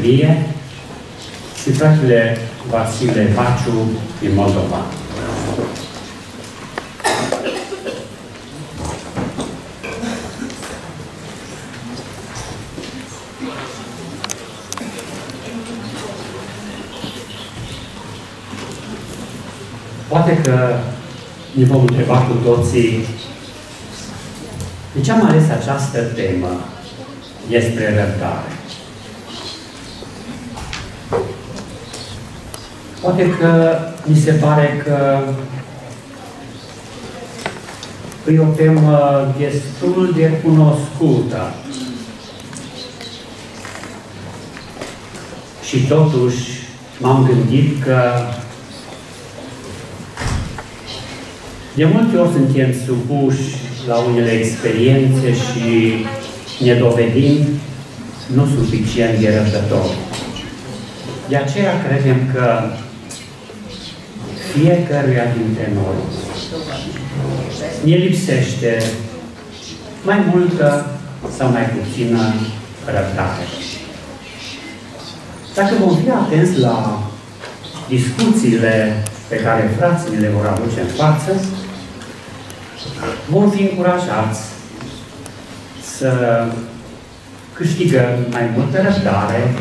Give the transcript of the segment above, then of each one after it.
Vie și fratele Vasile Baciu din Moldova. Poate că ne vom întreba cu toții de ce am ales această temă despre răbdare. Poate că mi se pare că e o temă destul de cunoscută. Și totuși m-am gândit că de multe ori suntem supuși la unele experiențe și ne dovedim nu suficient de răbdători. De aceea credem că fiecăruia dintre noi ne lipsește mai multă sau mai puțină răbdare. Dacă vom fi atenți la discuțiile pe care frații le vor aduce în față, vom fi încurajați să câștigăm mai multă răbdare,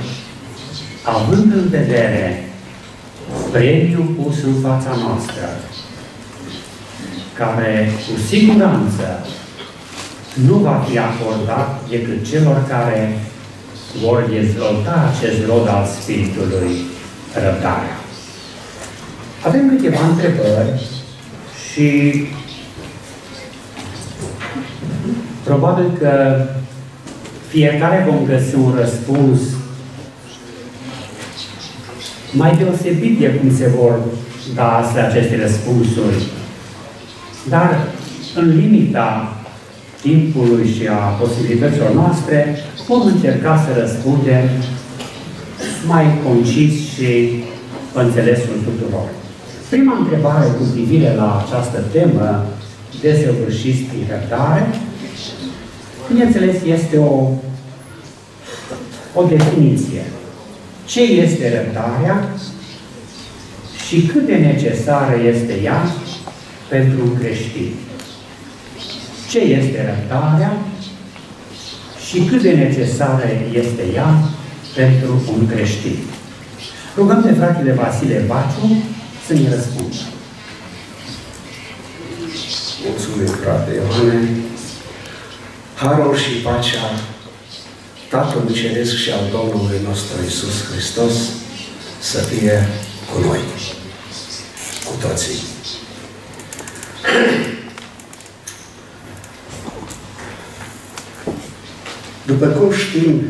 având în vedere premiul pus în fața noastră, care cu siguranță nu va fi acordat decât celor care vor dezvolta acest rod al Spiritului, răbdarea. Avem câteva întrebări și probabil că fiecare vom găsi un răspuns mai deosebit de cum se vor da astea aceste răspunsuri. Dar în limita timpului și a posibilităților noastre, vom încerca să răspundem mai concis și pe înțelesul tuturor. Prima întrebare cu privire la această temă, desăvârșiți prin răbdare, bineînțeles, este o, o definiție ce este răbdarea și cât de necesară este ea pentru un creștin. Ce este răbdarea și cât de necesară este ea pentru un creștin. Rugăm de fratele Vasile Baciu să ne răspundă. Mulțumim, frate Ioane. Harul și pacea Tatălui Ceresc și al Domnului nostru Isus Hristos să fie cu noi, cu toții. După cum știm,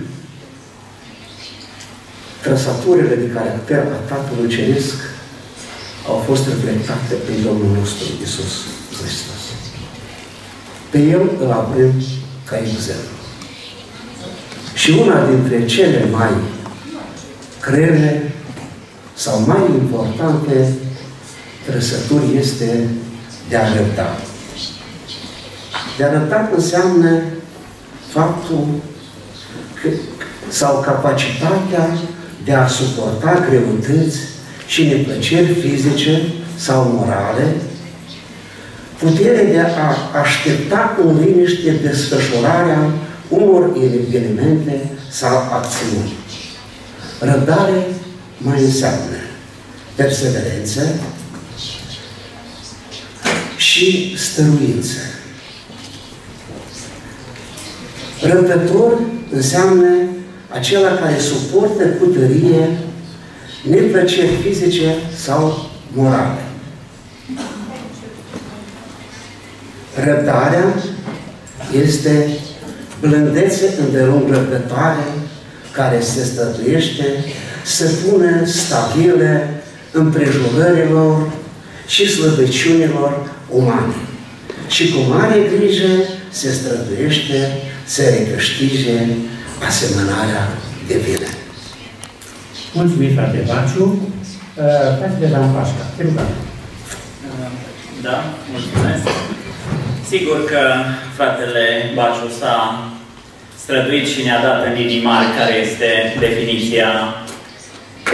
trăsăturile de caracter a Tatălui Ceresc au fost reflectate prin Domnul nostru Isus Hristos. Pe El îl avem ca exemplu. Și una dintre cele mai grele sau mai importante trăsături este de a răbda. De a răbda înseamnă faptul că, sau capacitatea de a suporta greutăți și neplăceri fizice sau morale, puterea de a aștepta cu liniște desfășurarea unor evenimente sau acțiuni. Răbdare mai înseamnă perseverență și stăruință. Răbdător înseamnă acela care suportă cu tărie neplăceri fizice sau morale. Răbdarea este blândețe îndelung răbdătoare care se stătuiește să pună stabile împrejurărilor și slăbăciunilor umane. Și cu mare grijă se străduiește să recăștige asemănarea de bine. Mulțumim, frate Baciu. Uh, Fratele Dan Pașca, te rugăm. Da, mulțumesc. Sigur că fratele Baciu s-a străduit și ne-a dat în linii mari care este definiția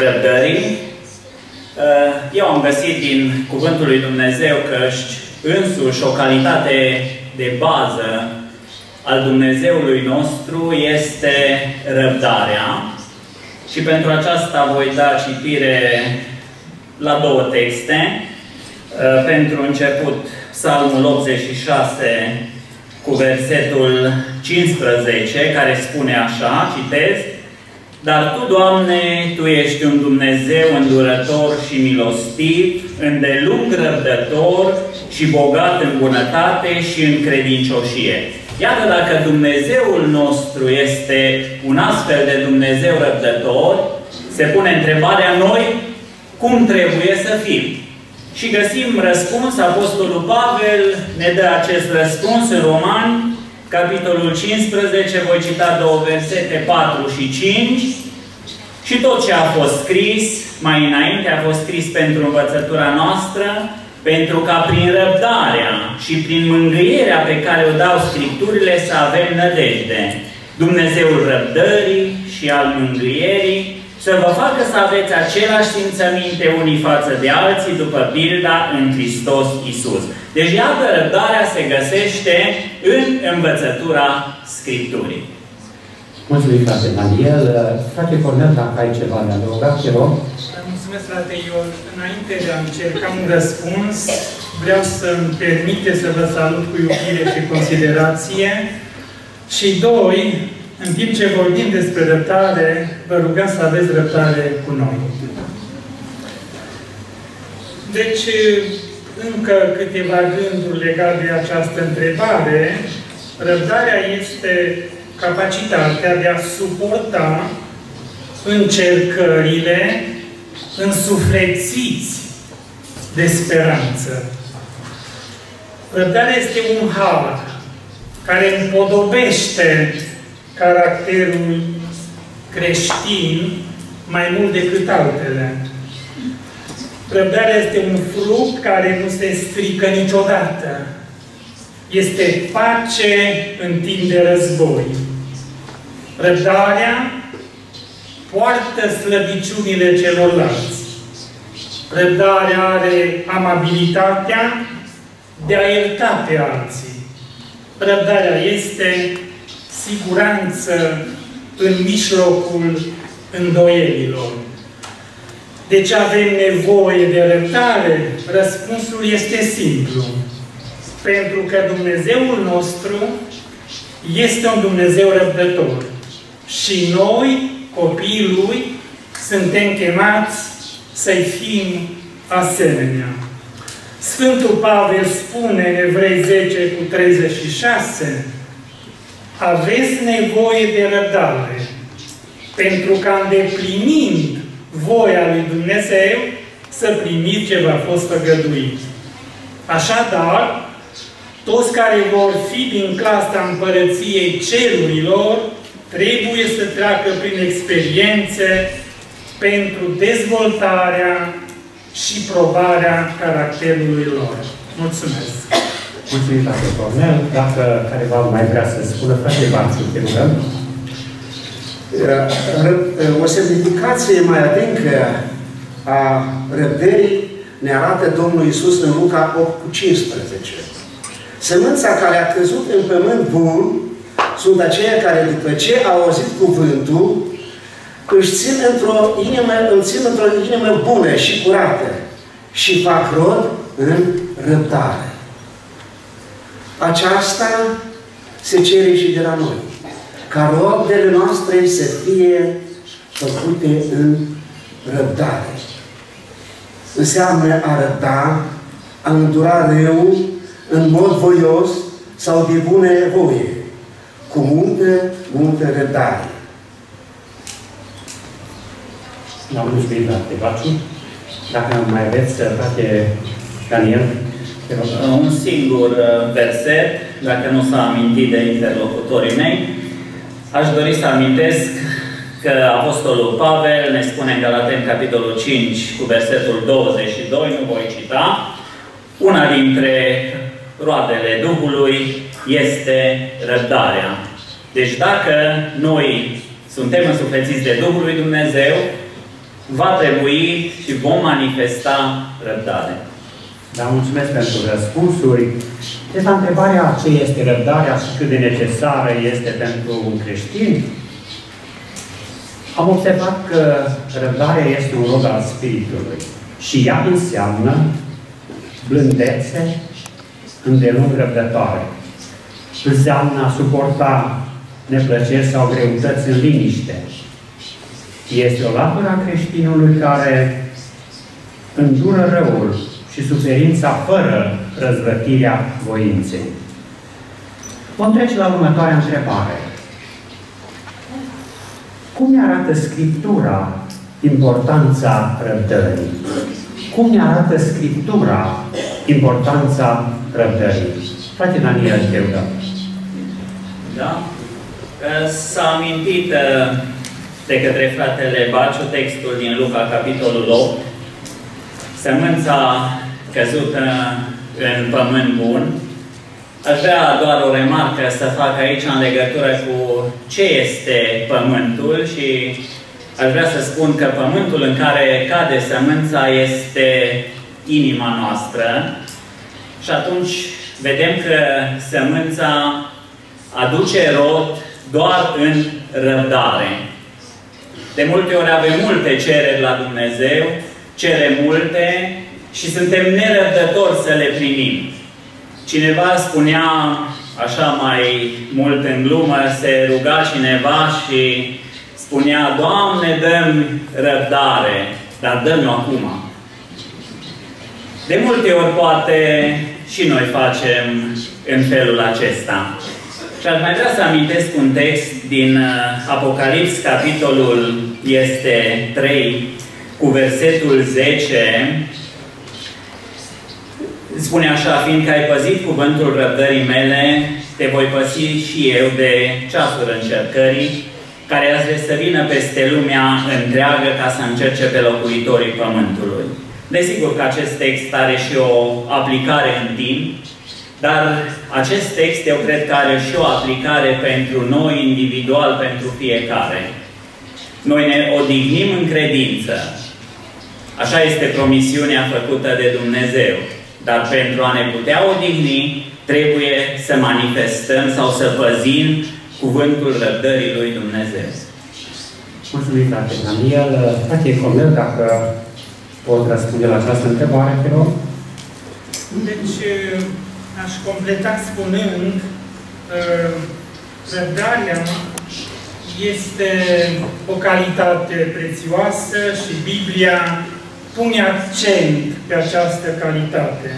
răbdării. Uh, eu am găsit din Cuvântul lui Dumnezeu că însuși o calitate de bază al Dumnezeului nostru este răbdarea. Și pentru aceasta voi da citire la două texte. Uh, pentru început, Psalmul 86 cu versetul 15, care spune așa, citez, Dar Tu, Doamne, Tu ești un Dumnezeu îndurător și milostiv, îndelung răbdător și bogat în bunătate și în credincioșie. Iată dacă Dumnezeul nostru este un astfel de Dumnezeu răbdător, se pune întrebarea noi, cum trebuie să fim? Și găsim răspuns, Apostolul Pavel ne dă acest răspuns în Romani, capitolul 15, voi cita două versete, 4 și 5. Și tot ce a fost scris mai înainte a fost scris pentru învățătura noastră, pentru ca prin răbdarea și prin mângâierea pe care o dau Scripturile să avem nădejde. Dumnezeul răbdării și al mângâierii să vă facă să aveți același simțăminte unii față de alții după pilda în Hristos Isus. Deci, iată, răbdarea se găsește în învățătura Scripturii. Mulțumim, frate Daniel. Frate Cornel, dacă ai ceva de adăugat, te rog. Mulțumesc, frate Ion. Înainte de a încerca un răspuns, vreau să-mi permite să vă salut cu iubire și considerație. Și doi, în timp ce vorbim despre răbdare, vă rugăm să aveți răbdare cu noi. Deci, încă câteva gânduri legate de această întrebare. Răbdarea este capacitatea de a suporta încercările însuflețiți de speranță. Răbdarea este un har care împodobește caracterul creștin mai mult decât altele. Răbdarea este un fruct care nu se strică niciodată. Este pace în timp de război. Răbdarea poartă slăbiciunile celorlalți. Răbdarea are amabilitatea de a ierta pe alții. Răbdarea este siguranță în mijlocul îndoielilor. De ce avem nevoie de răbdare? Răspunsul este simplu. Pentru că Dumnezeul nostru este un Dumnezeu răbdător. Și noi, copiii Lui, suntem chemați să-i fim asemenea. Sfântul Pavel spune în Evrei 10 cu 36 aveți nevoie de răbdare, pentru ca îndeplinind voia lui Dumnezeu să primiți ce v-a fost făgăduit. Așadar, toți care vor fi din clasa împărăției cerurilor trebuie să treacă prin experiențe pentru dezvoltarea și probarea caracterului lor. Mulțumesc! Mulțumim, frate Cornel. Dacă careva mai vrea să spună, frate Barțu, te rugăm. O semnificație mai adâncă a răbdării ne arată Domnul Isus în Luca 8 cu 15. Sămânța care a căzut în pământ bun sunt aceia care după ce au auzit cuvântul, își țin într-o inimă, îmi țin într-o inimă bună și curată și fac rod în răbdare. Aceasta se cere și de la noi. Ca rodele noastre să fie făcute în răbdare. Înseamnă a răbda, a îndura rău în mod voios sau de bună voie, cu multă, multă răbdare. Am mulțumit, frate Dacă mai aveți, frate Daniel, un singur uh, verset, dacă nu s-a amintit de interlocutorii mei, aș dori să amintesc că Apostolul Pavel ne spune în Galaten, capitolul 5, cu versetul 22, nu voi cita, una dintre roadele Duhului este răbdarea. Deci dacă noi suntem însuflețiți de Duhul lui Dumnezeu, va trebui și vom manifesta răbdare. Da, mulțumesc pentru răspunsuri. Deci la întrebarea ce este răbdarea și cât de necesară este pentru un creștin, am observat că răbdarea este un rod al Spiritului și ea înseamnă blândețe, îndelung răbdătoare. Înseamnă a suporta neplăceri sau greutăți în liniște. Este o latură a creștinului care îndură răul și suferința fără răzvătirea voinței. Vom trece la următoarea întrebare. Cum ne arată Scriptura importanța răbdării? Cum ne arată Scriptura importanța răbdării? Frate Daniel, te rugăm. Da? S-a amintit uh, de către fratele Baciu textul din Luca, capitolul 8, sămânța căzută în pământ bun. Aș vrea doar o remarcă să fac aici în legătură cu ce este pământul și aș vrea să spun că pământul în care cade sămânța este inima noastră și atunci vedem că sămânța aduce rod doar în răbdare. De multe ori avem multe cereri la Dumnezeu, cere multe și suntem nerăbdători să le primim. Cineva spunea, așa mai mult în glumă, se ruga cineva și spunea, Doamne, dăm răbdare, dar dăm-o acum. De multe ori poate și noi facem în felul acesta. Și aș mai vrea să amintesc un text din uh, Apocalips, capitolul este 3, cu versetul 10, spune așa, fiindcă ai păzit cuvântul răbdării mele, te voi păzi și eu de ceasul încercării, care azi să vină peste lumea întreagă ca să încerce pe locuitorii pământului. Desigur că acest text are și o aplicare în timp, dar acest text eu cred că are și o aplicare pentru noi individual, pentru fiecare. Noi ne odihnim în credință. Așa este promisiunea făcută de Dumnezeu. Dar pentru a ne putea odihni, trebuie să manifestăm sau să păzim cuvântul răbdării lui Dumnezeu. Mulțumim, frate Daniel. Frate Comel, dacă pot răspunde la această întrebare, te rog. Deci, aș completa spunând, uh, răbdarea este o calitate prețioasă și Biblia pune accent pe această calitate.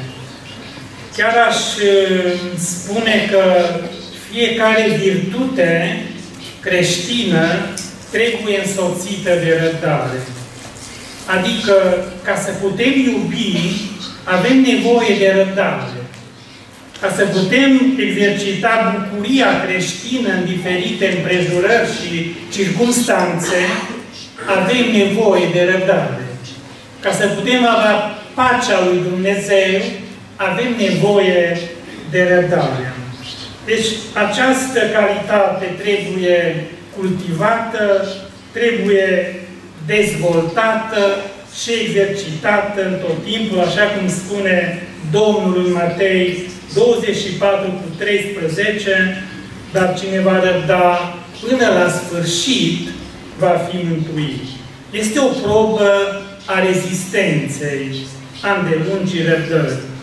Chiar aș uh, spune că fiecare virtute creștină trebuie însoțită de răbdare. Adică, ca să putem iubi, avem nevoie de răbdare. Ca să putem exercita bucuria creștină în diferite împrejurări și circunstanțe, avem nevoie de răbdare. Ca să putem avea pacea lui Dumnezeu, avem nevoie de răbdare. Deci această calitate trebuie cultivată, trebuie dezvoltată și exercitată în tot timpul, așa cum spune Domnul în Matei 24 cu 13, dar cine va răbda până la sfârșit va fi mântuit. Este o probă a rezistenței, a îndelungii răbdării.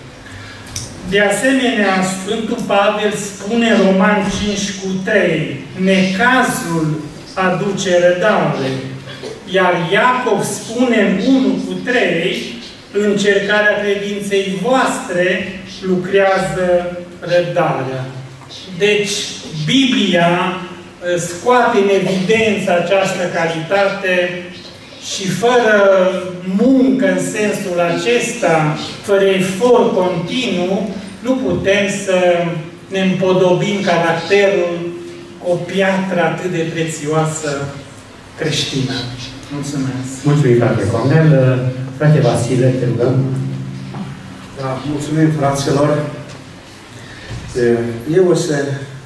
De asemenea, Sfântul Pavel spune în Roman 5 cu 3, necazul aduce rădare, iar Iacov spune în 1 cu 3, încercarea credinței voastre lucrează răbdarea. Deci, Biblia uh, scoate în evidență această calitate și fără muncă în sensul acesta, fără efort continuu, nu putem să ne împodobim caracterul cu o piatră atât de prețioasă creștină. Mulțumesc! Mulțumim, frate Cornel. Frate Vasile, te rugăm. Da, mulțumim, fraților. Eu o să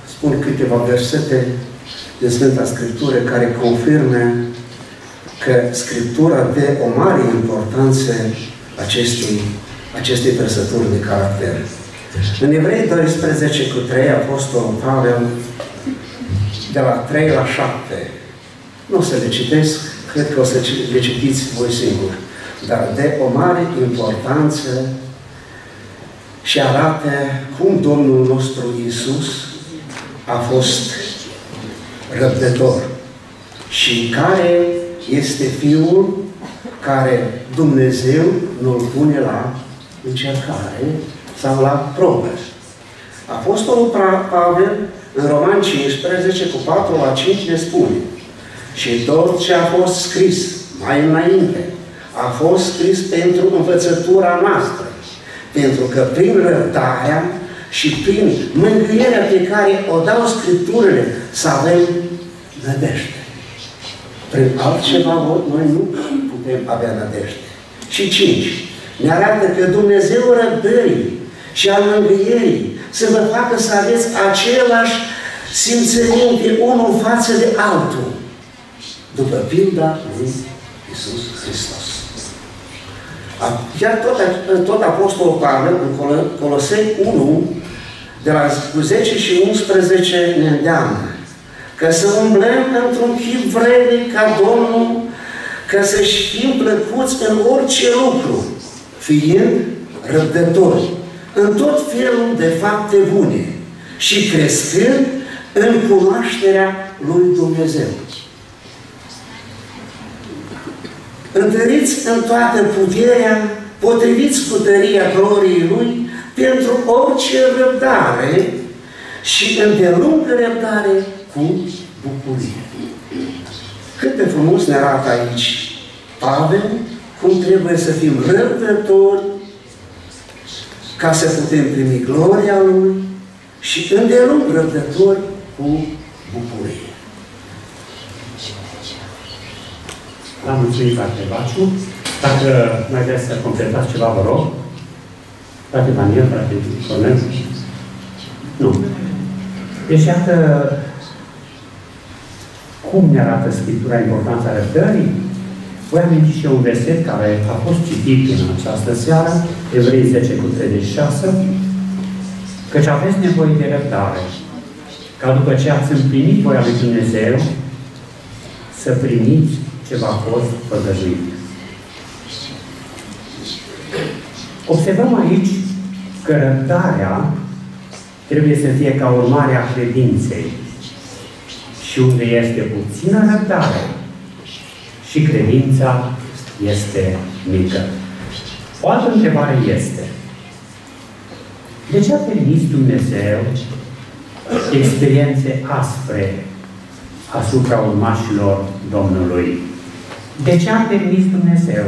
spun câteva versete de Sfânta Scriptură care confirmă că Scriptura dă o mare importanță acestei, acestei trăsături de caracter. În Evrei 12 cu 3, Apostolul Pavel, de la 3 la 7, nu o să le citesc, cred că o să le citiți voi singuri, dar de o mare importanță și arată cum Domnul nostru Isus a fost răbdător și care este Fiul care Dumnezeu nu-l pune la încercare sau la probă. Apostolul Pavel, în Roman 15, cu 4 la 5, ne spune și tot ce a fost scris mai înainte a fost scris pentru învățătura noastră, pentru că prin răbdarea și prin mângâierea pe care o dau Scripturile să avem nădejde. Prin altceva noi nu putem avea nădejde. Și cinci, ne arată că Dumnezeu răbdării și al mângâierii să vă facă să aveți același simțăminte unul față de altul, după pilda lui Isus Hristos. Chiar tot, tot Apostolul Pavel, în Colosei 1, de la 10 și 11, ne îndeamnă că să umblăm într-un chip vrednic ca Domnul, că să-și fim plăcuți în orice lucru, fiind răbdători în tot felul de fapte bune și crescând în cunoașterea lui Dumnezeu. Întăriți în toată puterea, potriviți cu tăria gloriei Lui, pentru orice răbdare și îndelungă răbdare cu bucurie. Cât de frumos ne arată aici Pavel, cum trebuie să fim răbdători ca să putem primi gloria Lui și îndelung răbdători cu bucurie. Am mulțumit, frate Baciu. Dacă mai vreți să completați ceva, vă rog. Frate Daniel, frate Cornel. Nu. Deci, iată cum ne arată Scriptura importanța răbdării. Voi aminti și eu un verset care a fost citit în această seară, Evrei 10 cu 36, căci aveți nevoie de răbdare, ca după ce ați împlinit voia lui Dumnezeu, să primiți ce v-a fost păgăjuit. Observăm aici că răbdarea trebuie să fie ca urmare a credinței. Și unde este puțină răbdare, și credința este mică. O altă întrebare este, de ce a permis Dumnezeu experiențe aspre asupra urmașilor Domnului? De ce a permis Dumnezeu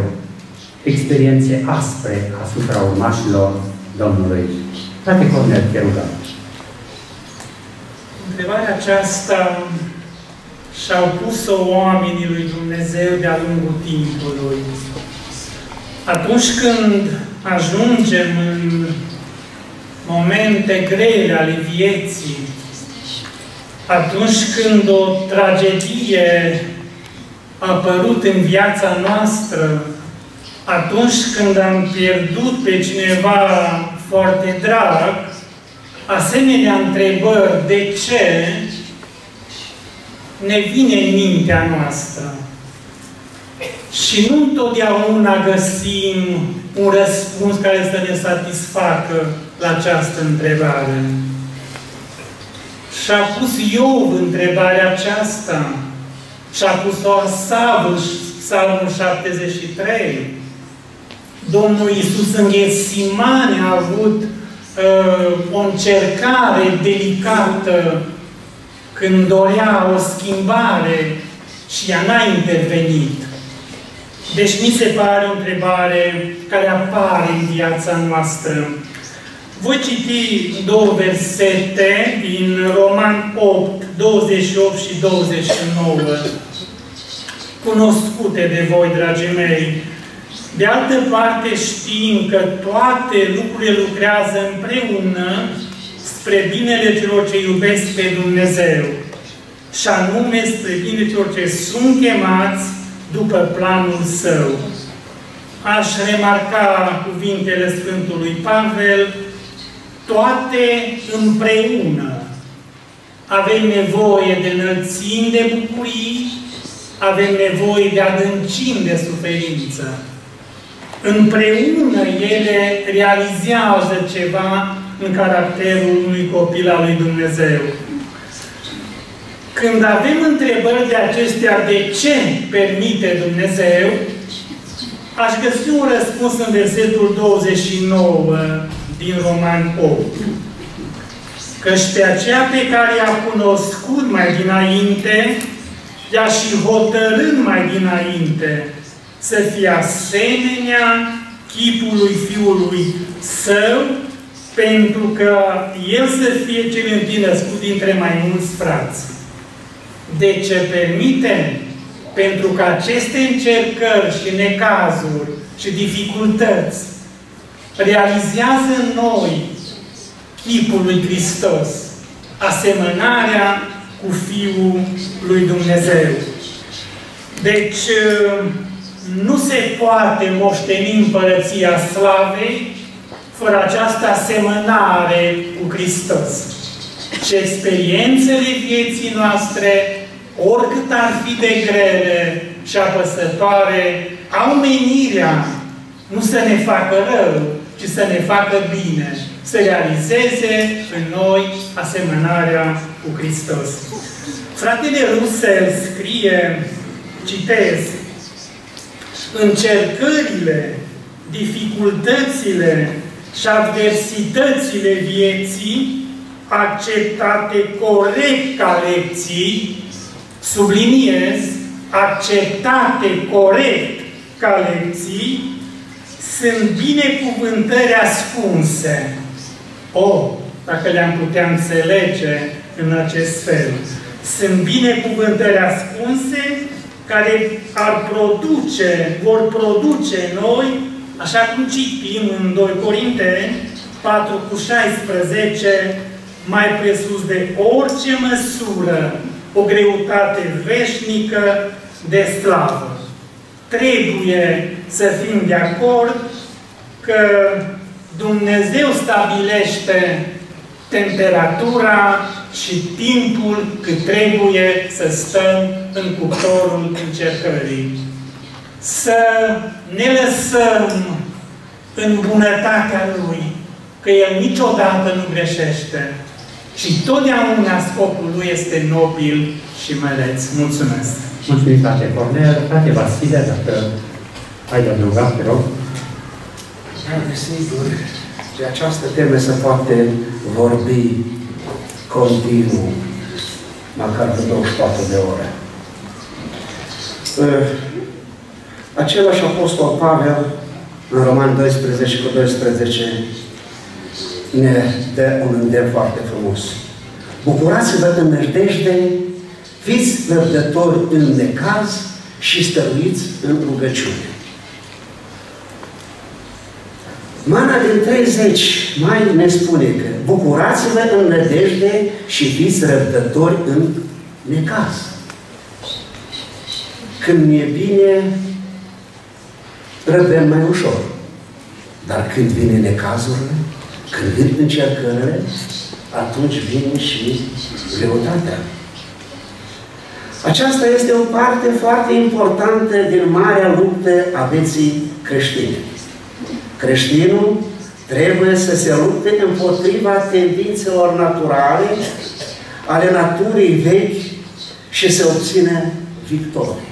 experiențe aspre asupra urmașilor Domnului? Frate Cornel, te rugăm. Întrebarea aceasta și-au pus-o oamenii lui Dumnezeu de-a lungul timpului. Atunci când ajungem în momente grele ale vieții, atunci când o tragedie a apărut în viața noastră, atunci când am pierdut pe cineva foarte drag, asemenea întrebări, de ce, ne vine în mintea noastră. Și nu întotdeauna găsim un răspuns care să ne satisfacă la această întrebare. Și-a pus Iov întrebarea aceasta. Și-a pus-o Asavul, Psalmul 73. Domnul Iisus în Ghesimane a avut uh, o încercare delicată când dorea o schimbare și ea n-a intervenit. Deci mi se pare o întrebare care apare în viața noastră. Voi citi două versete din Roman 8, 28 și 29, cunoscute de voi, dragii mei. De altă parte știm că toate lucrurile lucrează împreună spre binele celor ce iubesc pe Dumnezeu, și anume spre bine celor ce sunt chemați după planul său. Aș remarca cuvintele Sfântului Pavel, toate împreună. Avem nevoie de înălțimi de bucurii, avem nevoie de adâncimi de suferință. Împreună ele realizează ceva în caracterul unui copil al lui Dumnezeu. Când avem întrebări de acestea, de ce permite Dumnezeu, aș găsi un răspuns în versetul 29 din Roman 8. Căci pe aceea pe care i-a cunoscut mai dinainte, i-a și hotărând mai dinainte să fie asemenea chipului Fiului Său, pentru că El să fie cel întâi născut dintre mai mulți frați. De ce permitem? Pentru că aceste încercări și necazuri și dificultăți realizează în noi chipul lui Hristos, asemănarea cu Fiul lui Dumnezeu. Deci, nu se poate moșteni împărăția slavei fără această asemănare cu Hristos. Și experiențele vieții noastre, oricât ar fi de grele și apăsătoare, au menirea nu să ne facă rău, ci să ne facă bine, să realizeze în noi asemănarea cu Hristos. Fratele Russell scrie, citez, încercările, dificultățile și adversitățile vieții acceptate corect ca lecții, subliniez, acceptate corect ca lecții, sunt binecuvântări ascunse. O, dacă le-am putea înțelege în acest fel. Sunt binecuvântări ascunse care ar produce, vor produce noi, așa cum citim în 2 Corinteni 4 cu 16, mai presus de orice măsură, o greutate veșnică de slavă. Trebuie să fim de acord că Dumnezeu stabilește temperatura și timpul cât trebuie să stăm în cuptorul încercării. Să ne lăsăm în bunătatea Lui, că El niciodată nu greșește. Și totdeauna scopul Lui este nobil și măreț. Mulțumesc! Mulțumim, frate Cornel. Frate Vasile, dacă ai de adăugat, te rog. Da, desigur. De această temă se poate vorbi continuu, măcar de 24 de ore. Uh, același apostol Pavel, în Roman 12 cu 12, ne dă un îndemn foarte frumos. Bucurați-vă în năjdejde, fiți răbdători în necaz și stăruiți în rugăciune. Mana din 30 mai ne spune că bucurați-vă în nădejde și fiți răbdători în necaz. Când e bine, răbdăm mai ușor. Dar când vine necazurile, când vin încercările, atunci vine și greutatea. Aceasta este o parte foarte importantă din marea luptă a vieții creștine. Creștinul trebuie să se lupte împotriva tendințelor naturale ale naturii vechi și să obține victorie.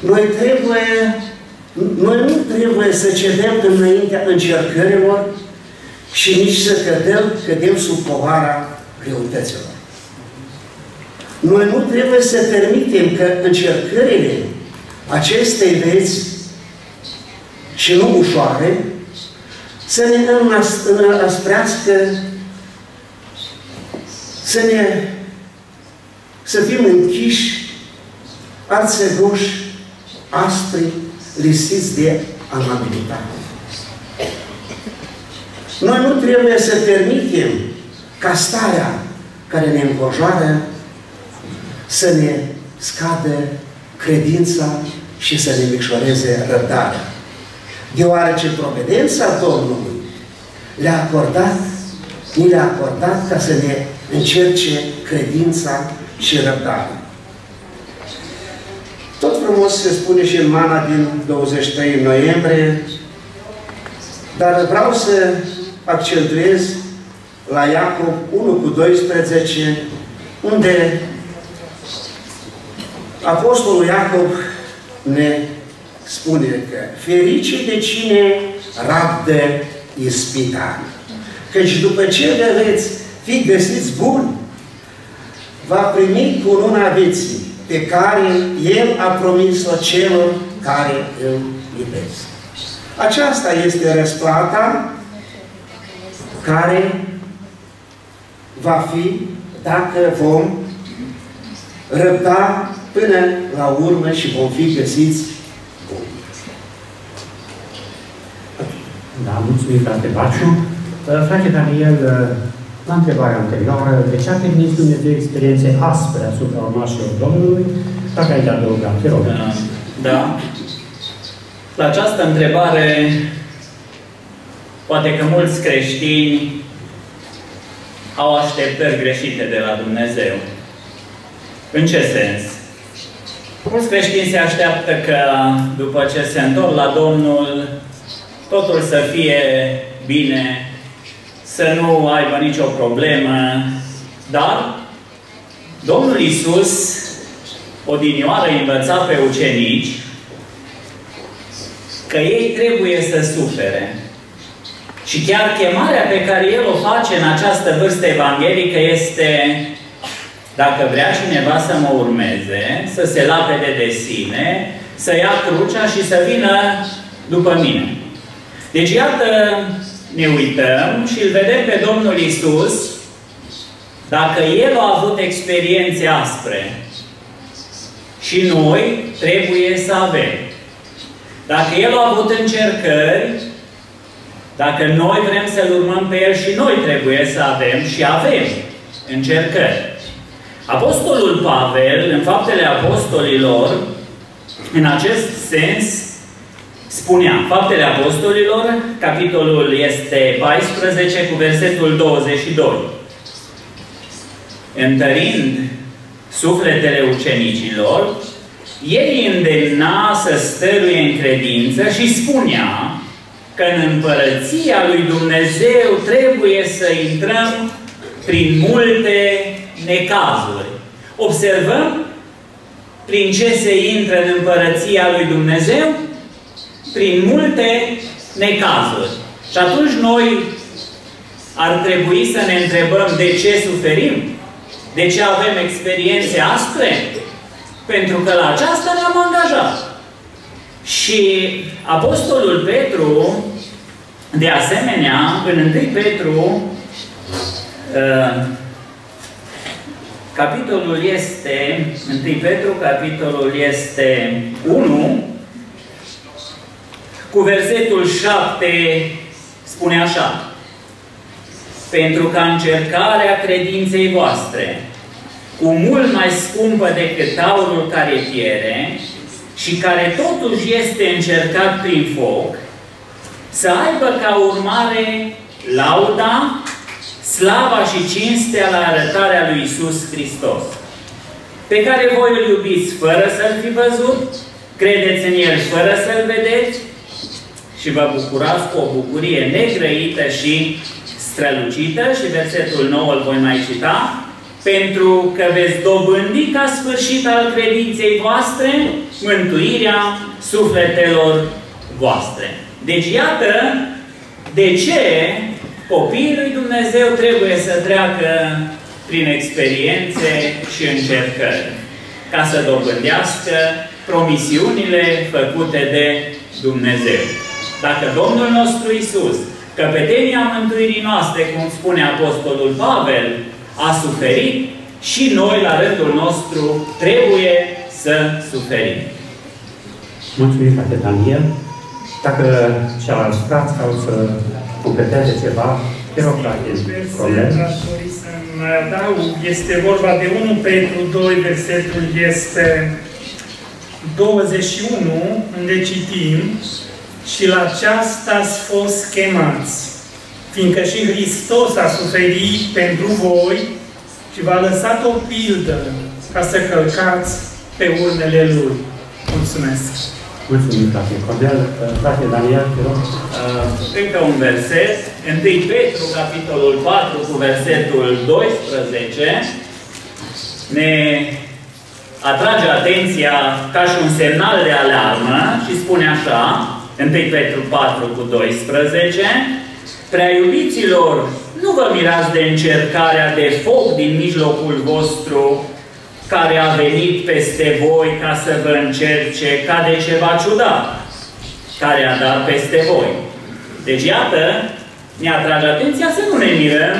Noi trebuie, noi nu trebuie să cedem înaintea încercărilor și nici să cădem, cădem sub povara greutăților. Noi nu trebuie să permitem că încercările acestei vieți și nu ușoare, să ne înăsprească, să ne să fim închiși, arțegoși, aspri, lisiți de amabilitate. Noi nu trebuie să permitem ca starea care ne înconjoară să ne scadă credința și să ne micșoreze răbdarea. Deoarece providența Domnului le-a acordat, ni le-a acordat ca să ne încerce credința și răbdarea. Tot frumos se spune și în mana din 23 noiembrie, dar vreau să accentuez la Iacob 1 cu 12, unde Apostolul Iacob ne spune că ferice de cine rabdă ispita. Căci după ce le veți fi găsiți buni, va primi cu luna vieții pe care El a promis-o celor care îl iubesc. Aceasta este răsplata care va fi dacă vom răbda până la urmă și vom fi găsiți buni. Da, mulțumim, frate Baciu. Frate Daniel, la întrebarea anterioară, de ce a permis Dumnezeu experiențe aspre asupra urmașilor Domnului? Dacă ai de adăugat, te rog. Da. da. La această întrebare, poate că mulți creștini au așteptări greșite de la Dumnezeu. În ce sens? Mulți creștini se așteaptă că după ce se întorc la Domnul, totul să fie bine, să nu aibă nicio problemă, dar Domnul Isus odinioară învăța pe ucenici că ei trebuie să sufere. Și chiar chemarea pe care El o face în această vârstă evanghelică este dacă vrea cineva să mă urmeze, să se lapede de sine, să ia crucea și să vină după mine. Deci, iată, ne uităm și îl vedem pe Domnul Isus, dacă El a avut experiențe aspre și noi trebuie să avem. Dacă El a avut încercări, dacă noi vrem să-L urmăm pe El și noi trebuie să avem și avem încercări. Apostolul Pavel, în Faptele Apostolilor, în acest sens, spunea, Faptele Apostolilor, capitolul este 14 cu versetul 22. Întărind sufletele ucenicilor, el îndemna să stăruie în credință și spunea că în împărăția lui Dumnezeu trebuie să intrăm prin multe necazuri. Observăm prin ce se intră în împărăția lui Dumnezeu? Prin multe necazuri. Și atunci noi ar trebui să ne întrebăm de ce suferim? De ce avem experiențe aspre? Pentru că la aceasta ne-am angajat. Și Apostolul Petru, de asemenea, în 1 Petru, uh, Capitolul este, 1 Petru, capitolul este 1, cu versetul 7 spune așa. Pentru ca încercarea credinței voastre, cu mult mai scumpă decât aurul care piere și care totuși este încercat prin foc, să aibă ca urmare lauda, slava și cinstea la arătarea lui Isus Hristos, pe care voi îl iubiți fără să-L fi văzut, credeți în El fără să-L vedeți și vă bucurați cu o bucurie negrăită și strălucită și versetul 9 îl voi mai cita, pentru că veți dobândi ca sfârșit al credinței voastre mântuirea sufletelor voastre. Deci iată de ce Copiii lui Dumnezeu trebuie să treacă prin experiențe și încercări ca să dobândească promisiunile făcute de Dumnezeu. Dacă Domnul nostru Isus, căpetenia mântuirii noastre, cum spune Apostolul Pavel, a suferit, și noi, la rândul nostru, trebuie să suferim. Mulțumim, frate Daniel. Dacă cealalți frați au să completeze ceva, te rog, frate, probleme. Aș dori să mai adaug, este vorba de 1 Petru 2, versetul este 21, unde citim și la aceasta ați fost chemați, fiindcă și Hristos a suferit pentru voi și v-a lăsat o pildă ca să călcați pe urmele Lui. Mulțumesc! Mulțumim, frate Cornel. Frate Daniel, te rog. Uh, încă un verset. 1 Petru, capitolul 4, cu versetul 12, ne atrage atenția ca și un semnal de alarmă și spune așa, 1 Petru 4 cu 12, Prea iubiților, nu vă mirați de încercarea de foc din mijlocul vostru, care a venit peste voi ca să vă încerce ca de ceva ciudat, care a dat peste voi. Deci, iată, ne atrage atenția să nu ne mirăm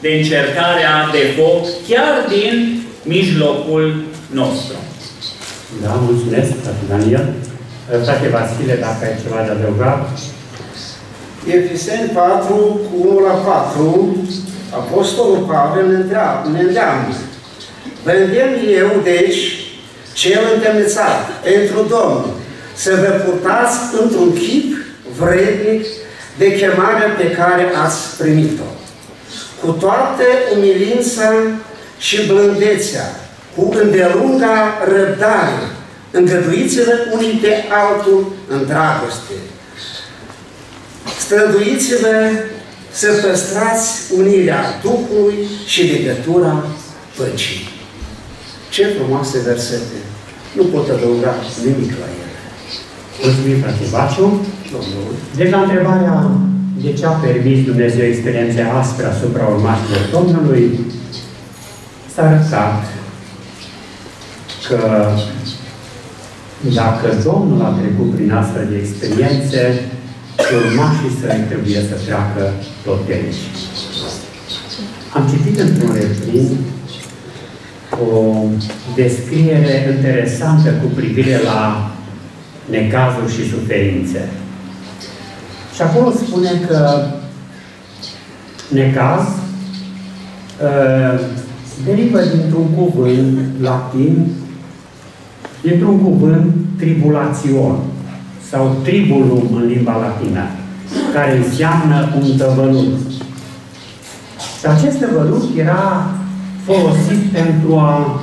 de încercarea de foc chiar din mijlocul nostru. Da, mulțumesc, frate Daniel. Frate Vasile, dacă ai ceva de adăugat. Efeseni 4, cu 1 la 4, Apostolul Pavel ne îndeamnă. Vă îndemn eu, deci, cel întemnițat, pentru Domnul, să vă purtați într-un chip vrednic de chemarea pe care ați primit-o. Cu toată umilința și blândețea, cu îndelunga răbdare, îngăduiți-vă unii pe altul în dragoste. Străduiți-vă să păstrați unirea Duhului și legătura păcii. Ce frumoase versete! Nu pot adăuga nimic la ele. Mulțumim, frate Baciu. Domnul. Deci la întrebarea de ce a permis Dumnezeu experiențe aspre asupra urmașilor Domnului, s-a arătat că dacă Domnul a trecut prin astfel de experiențe, urmașii săi trebuie să treacă tot de aici. Am citit într-un replin o descriere interesantă cu privire la necazuri și suferințe. Și acolo spune că necaz uh, derivă dintr-un cuvânt latin, dintr-un cuvânt tribulațion sau tribulum în limba latină, care înseamnă un tăvălut. Și acest tăvălut era folosit pentru a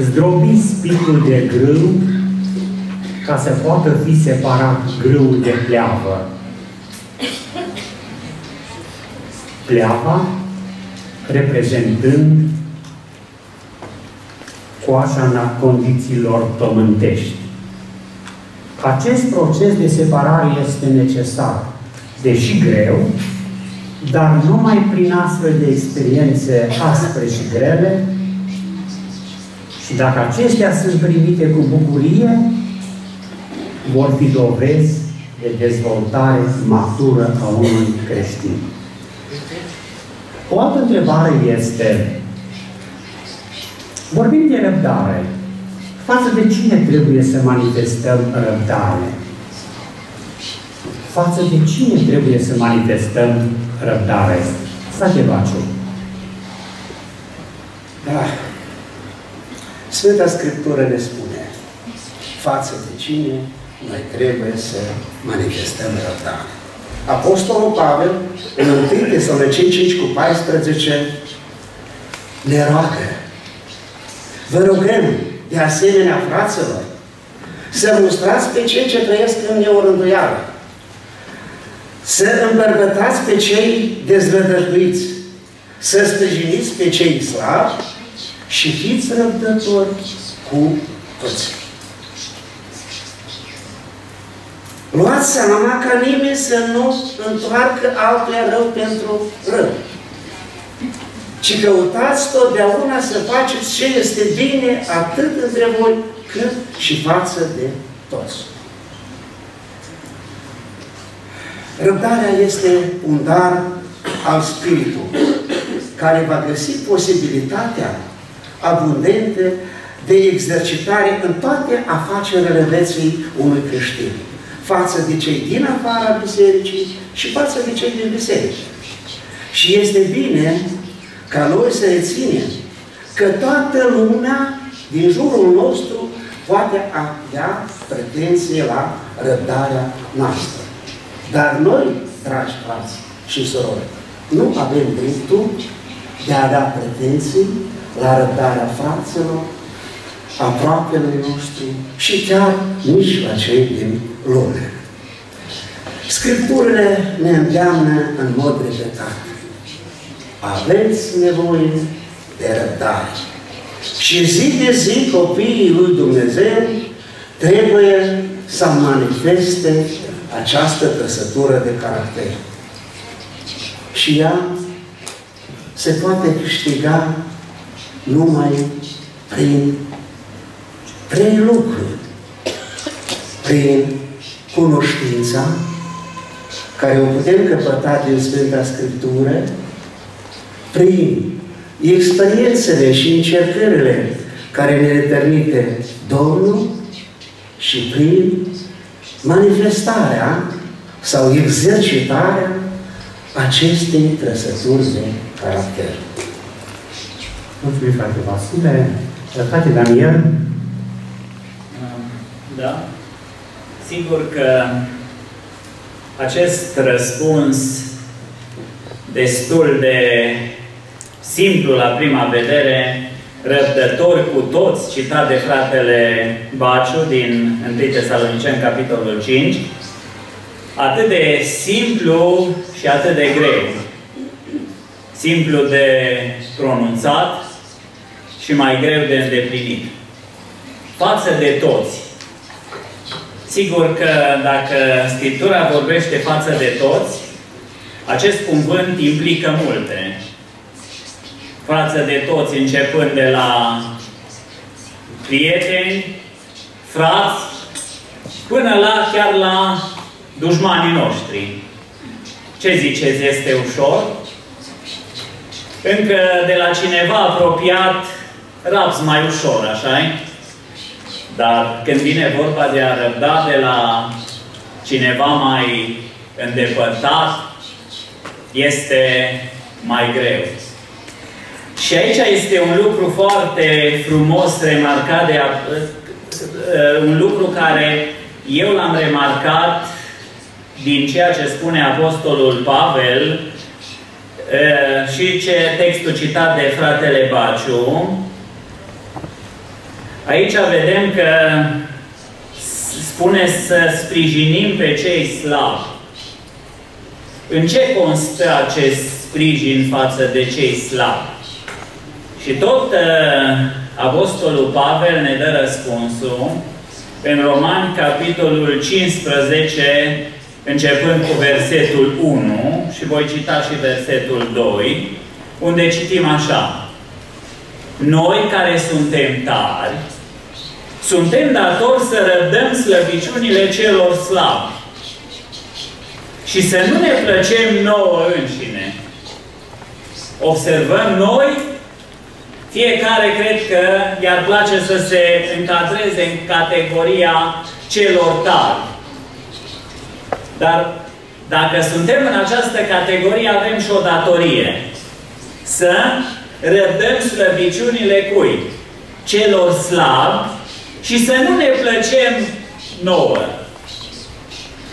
zdrobi spicul de grâu ca să poată fi separat grâul de pleavă. Pleava reprezentând coașa condițiilor pământești. Acest proces de separare este necesar, deși greu, dar numai prin astfel de experiențe aspre și grele, și dacă acestea sunt primite cu bucurie, vor fi dovezi de dezvoltare matură a unui creștin. O altă întrebare este, vorbim de răbdare, față de cine trebuie să manifestăm răbdare? Față de cine trebuie să manifestăm răbdare? Frate Baciu. Da. Sfânta Scriptură ne spune față de cine noi trebuie să manifestăm răbdare. Apostolul Pavel, în 1 Tesalonicenii 5 cu 14, ne roagă. Vă rugăm, de asemenea, fraților, să mustrați pe cei ce trăiesc în neorânduială, să îmbărbătați pe cei dezvădăjduiți, să sprijiniți pe cei slabi și fiți răbdători cu toți. Luați seama ca nimeni să nu întoarcă altuia rău pentru rău. Ci căutați totdeauna să faceți ce este bine atât între voi cât și față de toți. Răbdarea este un dar al Spiritului, care va găsi posibilitatea abundentă de exercitare în toate afacerile vieții unui creștin față de cei din afara bisericii și față de cei din biserică. Și este bine ca noi să reținem că toată lumea din jurul nostru poate avea pretenție la răbdarea noastră. Dar noi, dragi frați și surori, nu avem dreptul de a da pretenții la răbdarea fraților, aproapelui noștri și chiar nici la cei din lume. Scripturile ne îndeamnă în mod repetat. Aveți nevoie de răbdare. Și zi de zi copiii lui Dumnezeu trebuie să manifeste această trăsătură de caracter. Și ea se poate câștiga numai prin trei lucruri. Prin cunoștința, care o putem căpăta din Sfânta Scriptură, prin experiențele și încercările care ne permite Domnul și prin manifestarea sau exercitarea acestei trăsături de caracter. Mulțumim, frate Vasile. Frate Daniel? Da. Sigur că acest răspuns destul de simplu la prima vedere, răbdători cu toți, citat de fratele Baciu din 1 Tesaloniceni, capitolul 5, atât de simplu și atât de greu. Simplu de pronunțat și mai greu de îndeplinit. Față de toți. Sigur că dacă Scriptura vorbește față de toți, acest cuvânt implică multe față de toți, începând de la prieteni, frați, până la chiar la dușmanii noștri. Ce ziceți, este ușor? Încă de la cineva apropiat, rapți mai ușor, așa -i? Dar când vine vorba de a răbda de la cineva mai îndepărtat, este mai greu. Și aici este un lucru foarte frumos remarcat, de a, uh, un lucru care eu l-am remarcat din ceea ce spune Apostolul Pavel uh, și ce textul citat de fratele Baciu. Aici vedem că spune să sprijinim pe cei slabi. În ce constă acest sprijin față de cei slabi? Și tot uh, Apostolul Pavel ne dă răspunsul în Romani, capitolul 15, începând cu versetul 1 și voi cita și versetul 2, unde citim așa. Noi care suntem tari, suntem datori să răbdăm slăbiciunile celor slabi și să nu ne plăcem nouă înșine. Observăm noi fiecare cred că i-ar place să se încadreze în categoria celor tari. Dar dacă suntem în această categorie, avem și o datorie. Să răbdăm slăbiciunile cui? Celor slabi și să nu ne plăcem nouă.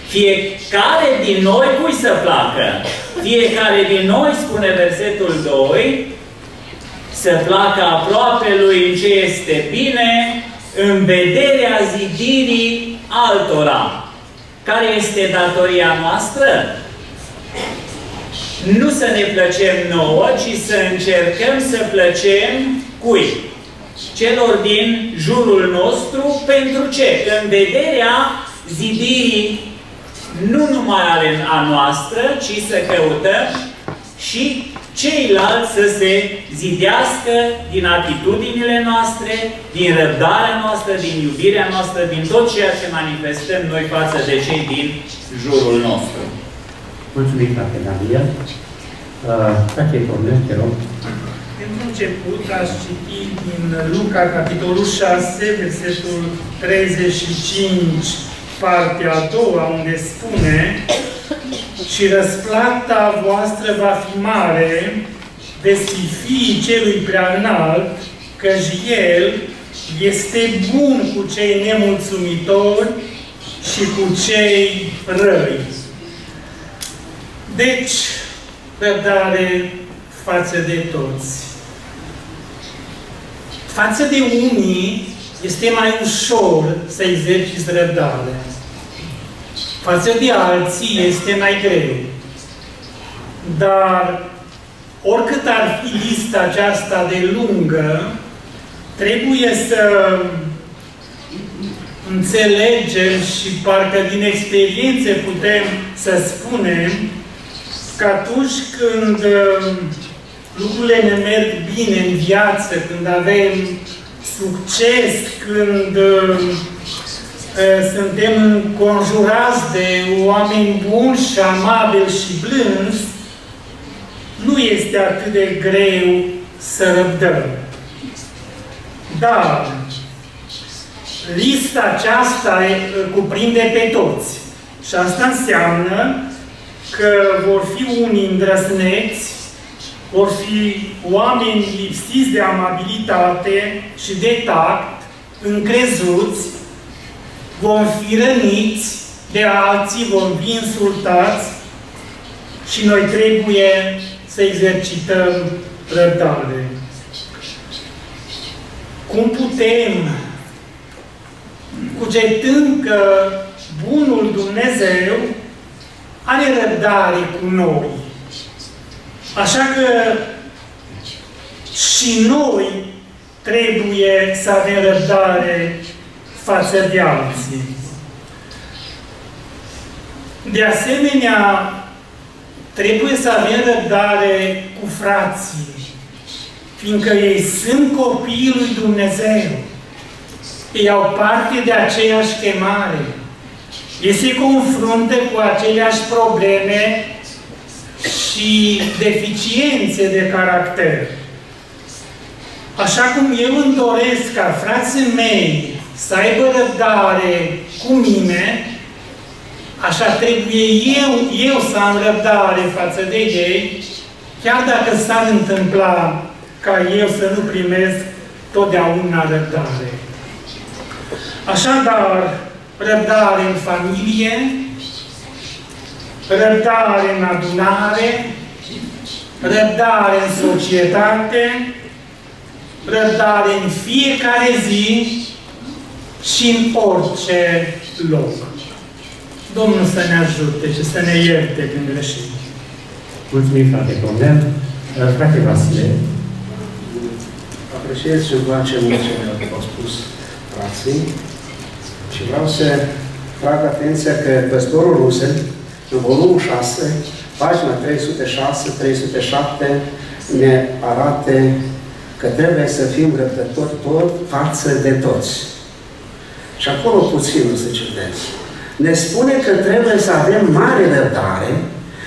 Fiecare din noi, cui să placă? Fiecare din noi, spune versetul 2, să placă aproape lui în ce este bine, în vederea zidirii altora. Care este datoria noastră? Nu să ne plăcem nouă, ci să încercăm să plăcem cui? Celor din jurul nostru, pentru ce? În vederea zidirii nu numai ale a noastră, ci să căutăm și ceilalți să se zidească din atitudinile noastre, din răbdarea noastră, din iubirea noastră, din tot ceea ce manifestăm noi față de cei din jurul nostru. Mulțumim, frate Daniel. Uh, frate Cornel, te rog. Pentru început aș citi din Luca, capitolul 6, versetul 35, partea a doua, unde spune și răsplata voastră va fi mare, veți fi fiii celui prea înalt, căci El este bun cu cei nemulțumitori și cu cei răi. Deci, răbdare față de toți. Față de unii, este mai ușor să exerciți răbdare. Față de alții este mai greu. Dar oricât ar fi lista aceasta de lungă, trebuie să înțelegem și parcă din experiențe putem să spunem că atunci când uh, lucrurile ne merg bine în viață, când avem succes, când uh, uh, suntem înconjurați de oameni buni și amabili și blânzi, nu este atât de greu să răbdăm. Dar lista aceasta cuprinde pe toți. Și asta înseamnă că vor fi unii îndrăsneți, vor fi oameni lipsiți de amabilitate și de tact, încrezuți, vom fi răniți de alții, vom fi insultați și noi trebuie să exercităm răbdare. Cum putem, cugetând că Bunul Dumnezeu are răbdare cu noi. Așa că și noi trebuie să avem răbdare față de alții. De asemenea, trebuie să avem răbdare cu frații, fiindcă ei sunt copiii lui Dumnezeu. Ei au parte de aceeași chemare. Ei se confruntă cu aceleași probleme și deficiențe de caracter. Așa cum eu îmi doresc ca frații mei să aibă răbdare cu mine, așa trebuie eu, eu să am răbdare față de ei, chiar dacă s-ar întâmpla ca eu să nu primesc totdeauna răbdare. Așadar, răbdare în familie, răbdare în adunare, răbdare în societate, răbdare în fiecare zi și în orice loc. Domnul să ne ajute și să ne ierte când greșim. Mulțumim, frate Condem. Frate Vasile. Apreciez și îmi place mult ce mi-au spus frații și vreau să trag atenția că păstorul Rusel, în volumul 6, pagina 306-307, ne arată că trebuie să fim răbdători tot față de toți. Și acolo puțin o să citesc ne spune că trebuie să avem mare răbdare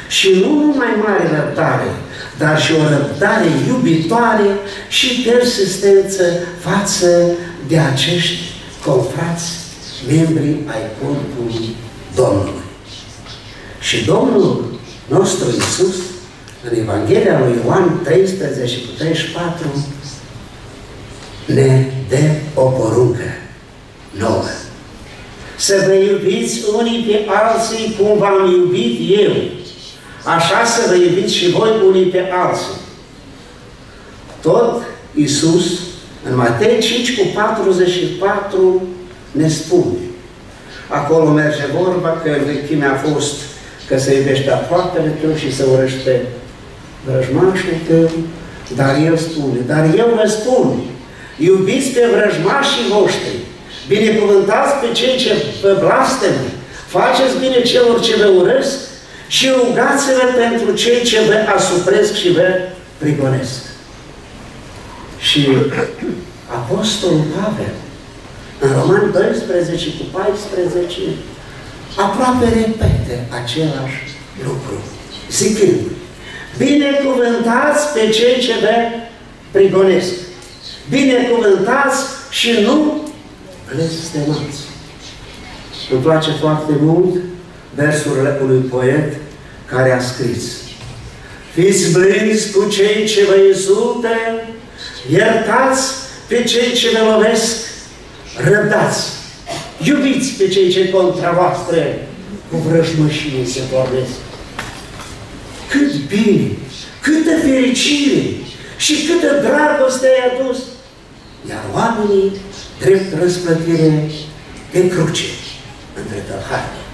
și nu numai mare răbdare, dar și o răbdare iubitoare și persistență față de acești confrați, membri ai corpului Domnului. Și Domnul nostru Iisus, în Evanghelia lui Ioan 13 și 34, ne dă o poruncă nouă să vă iubiți unii pe alții cum v-am iubit eu. Așa să vă iubiți și voi unii pe alții. Tot Iisus, în Matei 5 cu 44, ne spune. Acolo merge vorba că vechimea a fost că se iubește aproapele tău și să urăște vrăjmașul tău, dar El spune, dar eu vă spun, iubiți pe vrăjmașii voștri, Binecuvântați pe cei ce vă blastemă, faceți bine celor ce vă urăsc și rugați-vă pentru cei ce vă asupresc și vă prigonesc. Și Apostolul Pavel, în Roman 12 cu 14, aproape repete același lucru, zicând, binecuvântați pe cei ce vă prigonesc, binecuvântați și nu blestemați. Îmi place foarte mult versurile unui poet care a scris Fiți blânzi cu cei ce vă insultă, iertați pe cei ce vă lovesc, răbdați, iubiți pe cei ce contra voastre cu vrăjmășie se vorbesc. Cât bine, câtă fericire și câtă dragoste ai adus, iar oamenii drept răsplătire de cruce între tălhari.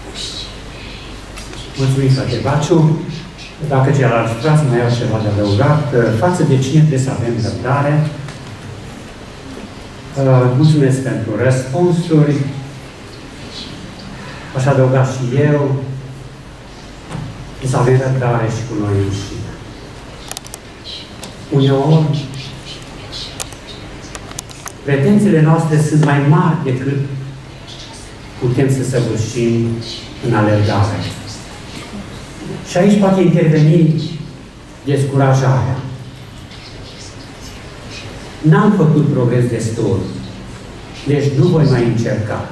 Mulțumim, frate Baciu. Dacă ceilalți frați mai au ceva de adăugat, față de cine trebuie să avem răbdare, uh, mulțumesc pentru răspunsuri. Aș adăuga și eu să avem răbdare și cu noi înșine. Uneori, pretențiile noastre sunt mai mari decât putem să săvârșim în alergare. Și aici poate interveni descurajarea. N-am făcut progres destul, deci nu voi mai încerca.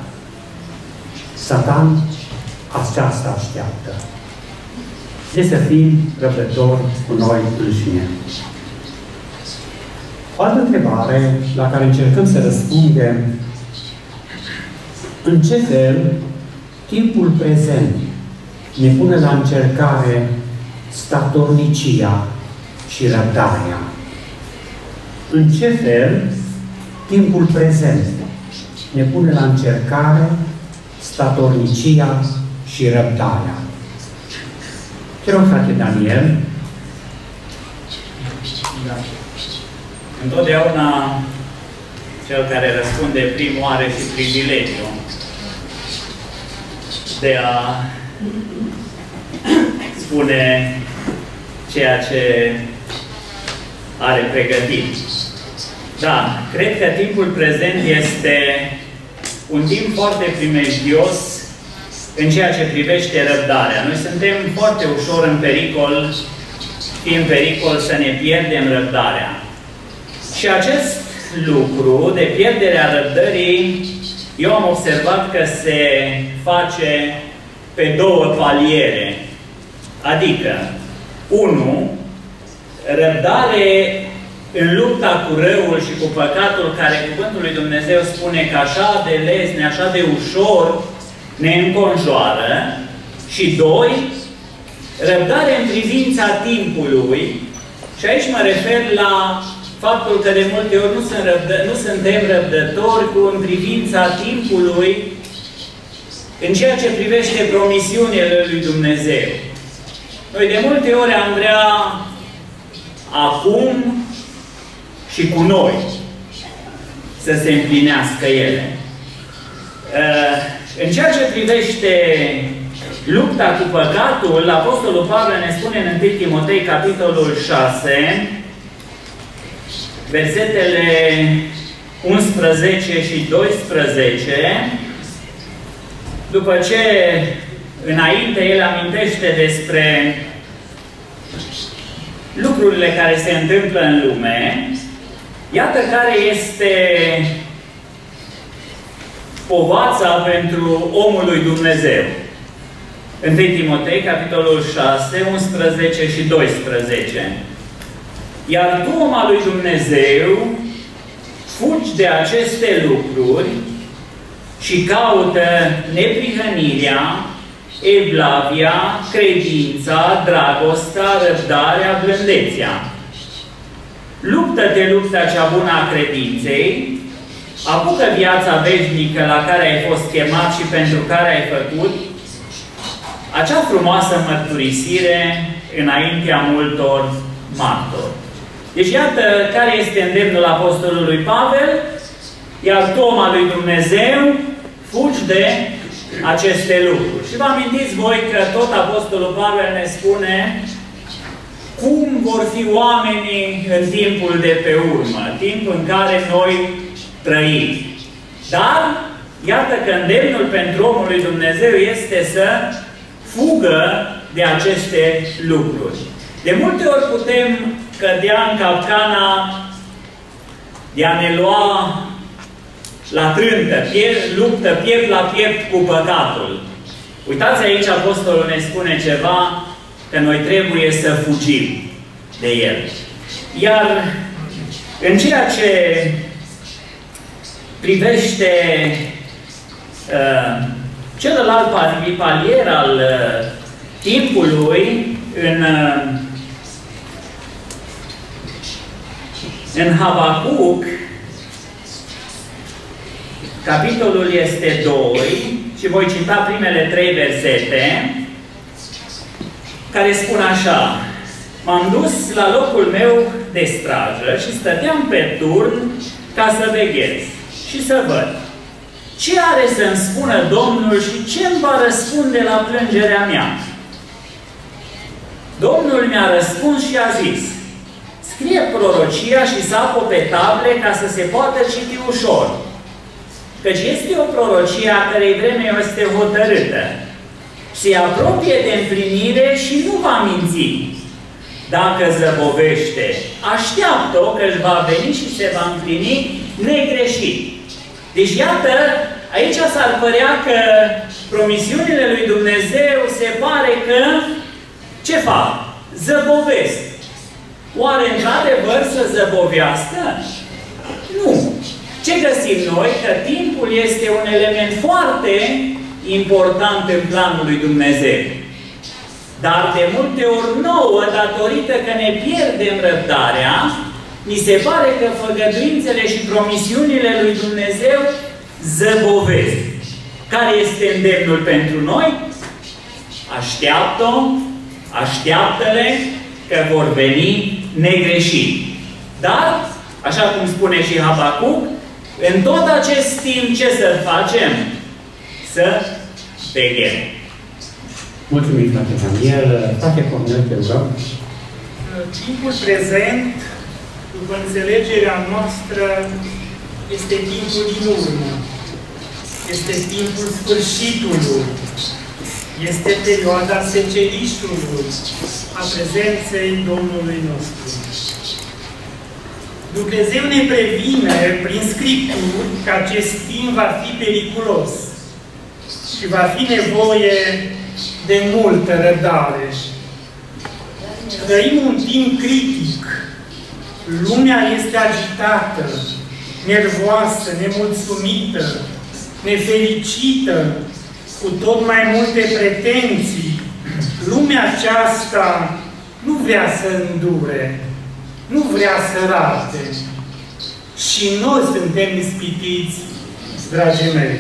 Satan aceasta așteaptă. De să fim răbdători cu noi înșine. O altă întrebare la care încercăm să răspundem în ce fel timpul prezent ne pune la încercare statornicia și răbdarea. În ce fel timpul prezent ne pune la încercare statornicia și răbdarea. Te rog, frate Daniel. Da. Întotdeauna cel care răspunde primul are și privilegiu de a spune ceea ce are pregătit. Da, cred că timpul prezent este un timp foarte primejdios în ceea ce privește răbdarea. Noi suntem foarte ușor în pericol, fi în pericol să ne pierdem răbdarea. Și acest lucru de pierderea răbdării, eu am observat că se face pe două paliere. Adică, unu, răbdare în lupta cu răul și cu păcatul care Cuvântul lui Dumnezeu spune că așa de lesne, așa de ușor ne înconjoară. Și doi, răbdare în privința timpului. Și aici mă refer la faptul că de multe ori nu, sunt răbdă, nu suntem răbdători cu în privința timpului în ceea ce privește promisiunile lui Dumnezeu. Noi de multe ori am vrea acum și cu noi să se împlinească ele. Uh, în ceea ce privește lupta cu păcatul, Apostolul Pavel ne spune în 1 Timotei, capitolul 6, versetele 11 și 12, după ce înainte el amintește despre lucrurile care se întâmplă în lume, iată care este povața pentru omul lui Dumnezeu. În Timotei, capitolul 6, 11 și 12. Iar tu, om al lui Dumnezeu, fugi de aceste lucruri și caută neprihănirea, evlavia, credința, dragostea, răbdarea, blândețea. Luptă-te lupta cea bună a credinței, apucă viața veșnică la care ai fost chemat și pentru care ai făcut acea frumoasă mărturisire înaintea multor martori. Deci iată care este îndemnul Apostolului Pavel, iar Toma lui Dumnezeu fugi de aceste lucruri. Și vă amintiți voi că tot Apostolul Pavel ne spune cum vor fi oamenii în timpul de pe urmă, timp în care noi trăim. Dar, iată că îndemnul pentru omul lui Dumnezeu este să fugă de aceste lucruri. De multe ori putem cădea în capcana de a ne lua la trântă, pierd, luptă piept la piept cu păcatul. Uitați aici, Apostolul ne spune ceva, că noi trebuie să fugim. de el. Iar în ceea ce privește uh, celălalt palier al uh, timpului în, uh, în Habacuc, capitolul este 2 și voi cita primele trei versete care spun așa M-am dus la locul meu de strajă și stăteam pe turn ca să veghez și să văd ce are să-mi spună Domnul și ce îmi va răspunde la plângerea mea. Domnul mi-a răspuns și a zis, scrie prorocia și sapă pe table ca să se poată citi ușor. Căci este o prorocie a cărei vreme este hotărâtă. Se apropie de împlinire și nu va minți. Dacă zăbovește, așteaptă-o că își va veni și se va împlini negreșit. Deci, iată, aici s-ar părea că promisiunile lui Dumnezeu se pare că ce fac? Zăbovesc. Oare într-adevăr să zăbovească? Nu. Ce găsim noi? Că timpul este un element foarte important în planul lui Dumnezeu. Dar de multe ori nouă, datorită că ne pierdem răbdarea, mi se pare că făgăduințele și promisiunile lui Dumnezeu zăbovesc. Care este îndemnul pentru noi? Așteaptă-o, așteaptă-le că vor veni negreșit. Dar, așa cum spune și Habacuc, în tot acest timp ce să facem? Să veghem. Mulțumim, frate Daniel. Frate Cornel, te rugăm. Timpul prezent, după înțelegerea noastră, este timpul din urmă. Este timpul sfârșitului. Este perioada secerișului a prezenței Domnului nostru. Dumnezeu ne previne prin Scripturi că acest timp va fi periculos și va fi nevoie de multă răbdare. Trăim un timp critic. Lumea este agitată, nervoasă, nemulțumită, nefericită, cu tot mai multe pretenții. Lumea aceasta nu vrea să îndure, nu vrea să rate. Și noi suntem ispitiți, dragii mei.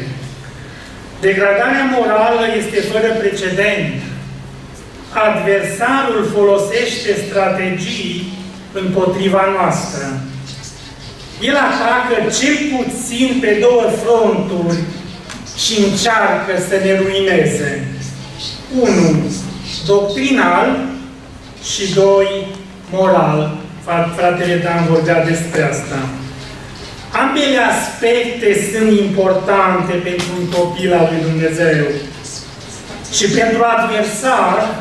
Degradarea morală este fără precedent. Adversarul folosește strategii împotriva noastră. El atacă cel puțin pe două fronturi și încearcă să ne ruineze. Unu, Doctrinal și doi, Moral. Fratele Dan vorbea despre asta. Ambele aspecte sunt importante pentru un copil al lui Dumnezeu. Și pentru adversar,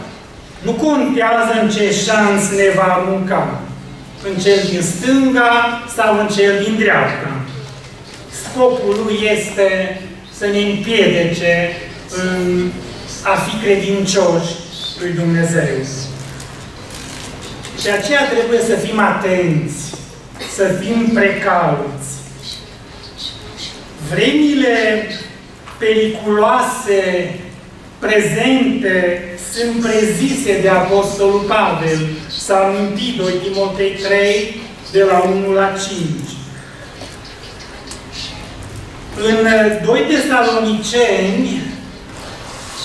nu contează în ce șans ne va arunca. În cel din stânga sau în cel din dreapta. Scopul lui este să ne împiedece în a fi credincioși lui Dumnezeu. Și aceea trebuie să fim atenți, să fim precauți. Vremile periculoase prezente sunt prezise de Apostolul Pavel. S-a amintit 2 Timotei 3, de la 1 la 5. În 2 Tesaloniceni,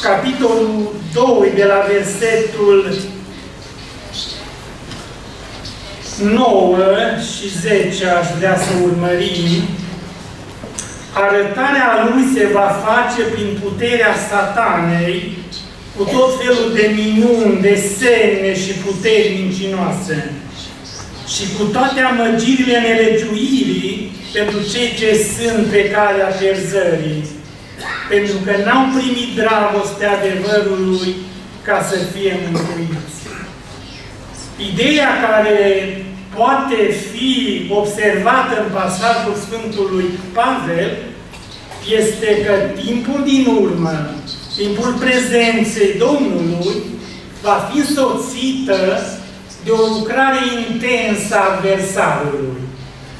capitolul 2, de la versetul 9 și 10 aș vrea să urmărim, arătarea lui se va face prin puterea satanei, cu tot felul de minuni, de semne și puteri mincinoase, și cu toate amăgirile nelegiuirii pentru cei ce sunt pe calea pierzării, pentru că n-au primit dragostea adevărului ca să fie mântuiți. Ideea care poate fi observată în pasajul Sfântului Pavel este că timpul din urmă, timpul prezenței Domnului, va fi însoțită de o lucrare intensă a adversarului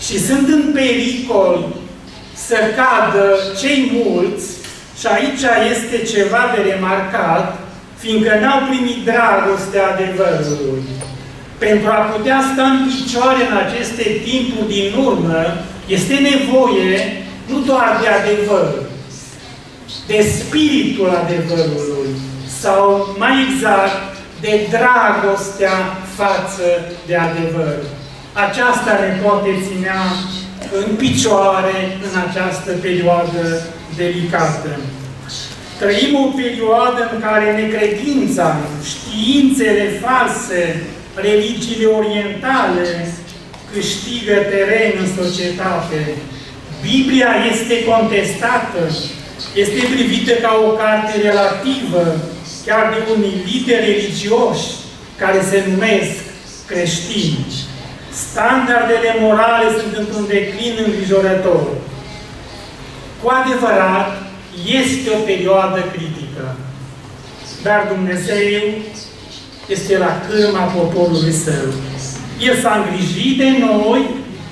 și sunt în pericol să cadă cei mulți, și aici este ceva de remarcat, fiindcă n-au primit dragostea adevărului. Pentru a putea sta în picioare în aceste timpuri din urmă, este nevoie nu doar de adevăr, de spiritul adevărului, sau mai exact, de dragostea față de adevăr. Aceasta ne poate ținea în picioare în această perioadă delicată. Trăim o perioadă în care necredința, științele false, religiile orientale câștigă teren în societate. Biblia este contestată, este privită ca o carte relativă, chiar de unii lideri religioși care se numesc creștini. Standardele morale sunt într-un declin îngrijorător. Cu adevărat, este o perioadă critică. Dar Dumnezeu este la cârma poporului său. El s-a îngrijit de noi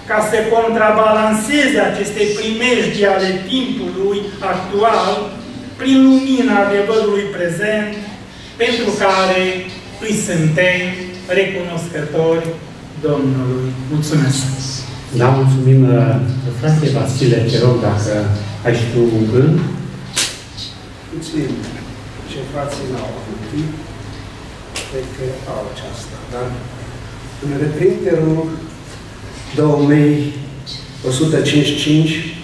ca să contrabalanceze aceste primejdii ale timpului actual prin lumina adevărului prezent, pentru care îi suntem recunoscători Domnului. Mulțumesc! Da, mulțumim, uh, frate Vasile, te rog dacă ai și tu un gând. Puțin ce frații n-au avut cred că au aceasta, dar în reprinterul 2155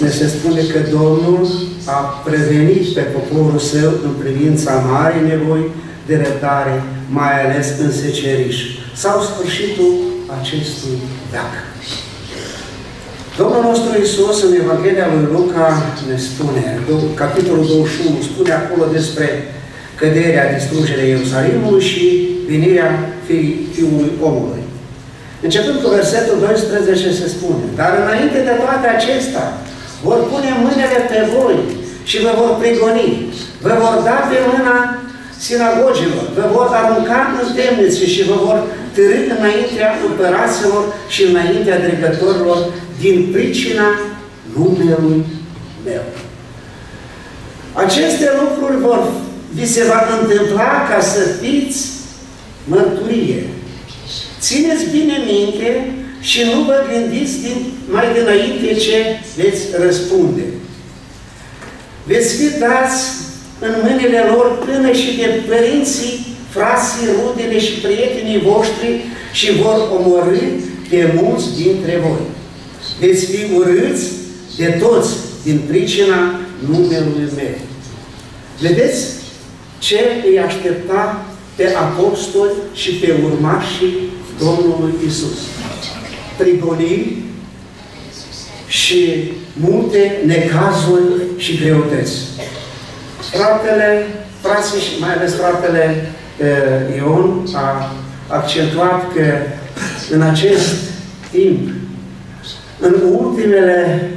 ne se spune că Domnul a prevenit pe poporul său în privința mare nevoi de răbdare, mai ales în seceriș, sau sfârșitul acestui veac. Domnul nostru Isus în Evanghelia lui Luca ne spune, capitolul 21, spune acolo despre căderea, distrugerea Ierusalimului și venirea Fiului Omului. Începând cu versetul 12 se spune, Dar înainte de toate acestea, vor pune mâinile pe voi și vă vor prigoni. Vă vor da pe mâna sinagogilor, vă vor arunca în temnițe și vă vor târâ înaintea împăraților și înaintea dregătorilor din pricina numelui meu. Aceste lucruri vor, vi se va întâmpla ca să fiți mărturie. Țineți bine minte și nu vă gândiți din, mai dinainte ce veți răspunde. Veți fi dați în mâinile lor până și de părinții, frații, rudele și prietenii voștri și vor omorâ pe mulți dintre voi. Veți fi urâți de toți din pricina numelui meu. Vedeți ce îi aștepta pe apostoli și pe urmașii Domnului Isus prigoniri și multe necazuri și greutăți. Fratele, frații și mai ales fratele uh, Ion a accentuat că în acest timp, în ultimele,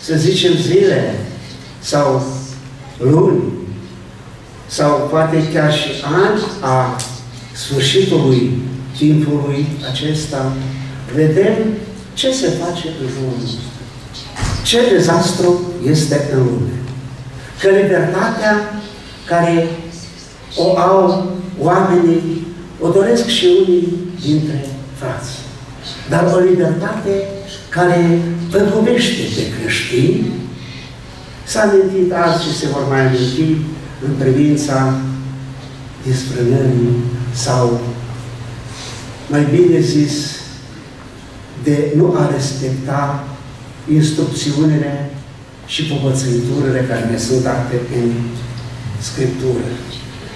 să zicem, zile sau luni, sau poate chiar și ani a sfârșitului timpului acesta, vedem ce se face în jurul nostru. Ce dezastru este în lume. Că libertatea care o au oamenii, o doresc și unii dintre frați. Dar o libertate care păgubește pe creștini, s-a amintit azi și se vor mai aminti în privința disprânării sau, mai bine zis, de nu a respecta instrucțiunile și povățăiturile care ne sunt date în Scriptură.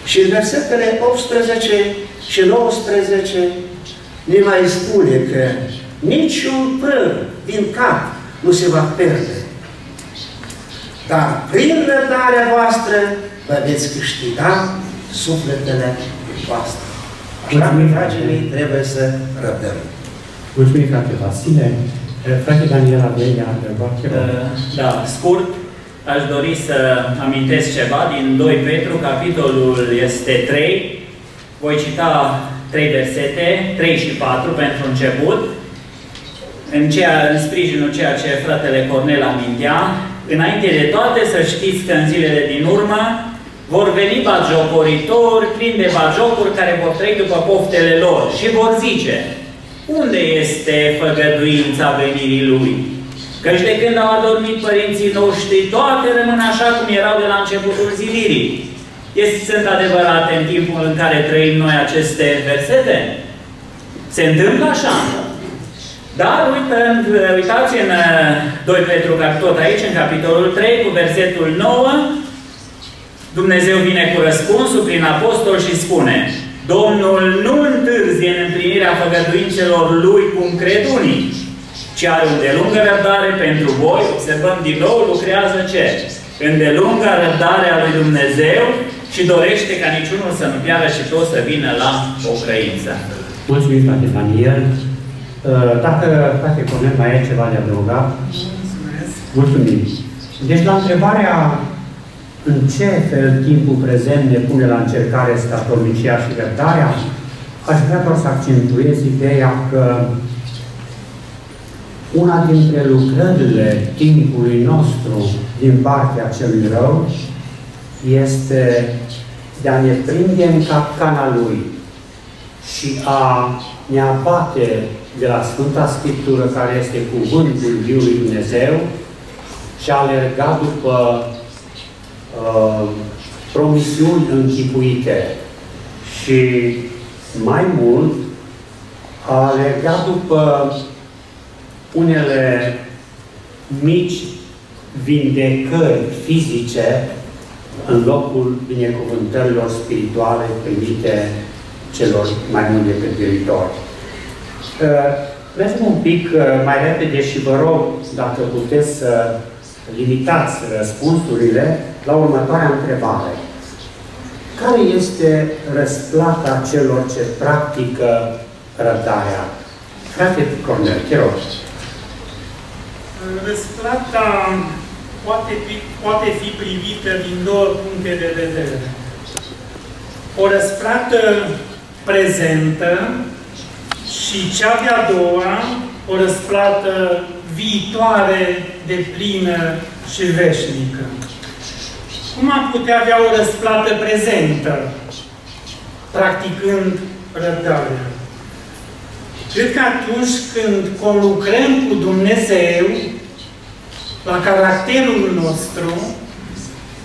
Și în versetele 18 și 19 ne mai spune că niciun păr din cap nu se va pierde. Dar prin răbdarea voastră vă veți câștiga sufletele voastre. Așa că, dragii mei, trebuie să răbdăm. Mulțumim, frate Vasile. Eh, frate Daniel Avelia, uh, Da, scurt, aș dori să amintesc ceva din 2 Petru, capitolul este 3. Voi cita trei versete, 3 și 4 pentru început, în, ceea, în sprijinul ceea ce fratele Cornel amintea, înainte de toate să știți că în zilele din urmă vor veni bagiocoritori, plini de bagiocuri care vor trăi după poftele lor și vor zice, unde este făgăduința venirii Lui? Căci de când au adormit părinții noștri, toate rămân așa cum erau de la începutul zilirii. Este, sunt adevărate în timpul în care trăim noi aceste versete? Se întâmplă așa. Dar uite, uitați în 2 uh, Petru, tot aici, în capitolul 3, cu versetul 9, Dumnezeu vine cu răspunsul prin apostol și spune Domnul nu întârzie în împlinirea făgăduințelor Lui cum cred unii, ci are îndelungă răbdare pentru voi, observăm din nou, lucrează ce? Îndelungă răbdarea lui Dumnezeu și dorește ca niciunul să nu piară și tot să vină la o crăință. Mulțumim, frate Daniel. Uh, dacă, frate Cornel, mai ai ceva de adăugat? Mulțumesc. Mulțumim. Deci, la întrebarea în ce fel timpul prezent ne pune la încercare statornicia și răbdarea, aș vrea doar să accentuez ideea că una dintre lucrările timpului nostru din partea celui rău este de a ne prinde în capcana lui și a ne abate de la Sfânta Scriptură, care este Cuvântul Viului Dumnezeu, și a alerga după uh, promisiuni închipuite și mai mult a alerga după unele mici vindecări fizice în locul binecuvântărilor spirituale primite celor mai mult decât viitori. Mergem un pic uh, mai repede și vă rog, dacă puteți să limitați răspunsurile la următoarea întrebare. Care este răsplata celor ce practică răbdarea? Frate Cornel, te rog. Răsplata poate fi, poate fi privită din două puncte de vedere. O răsplată prezentă și cea de-a doua, o răsplată viitoare de plină și veșnică. Cum am putea avea o răsplată prezentă, practicând răbdarea? Cred că atunci când conlucrăm cu Dumnezeu la caracterul nostru,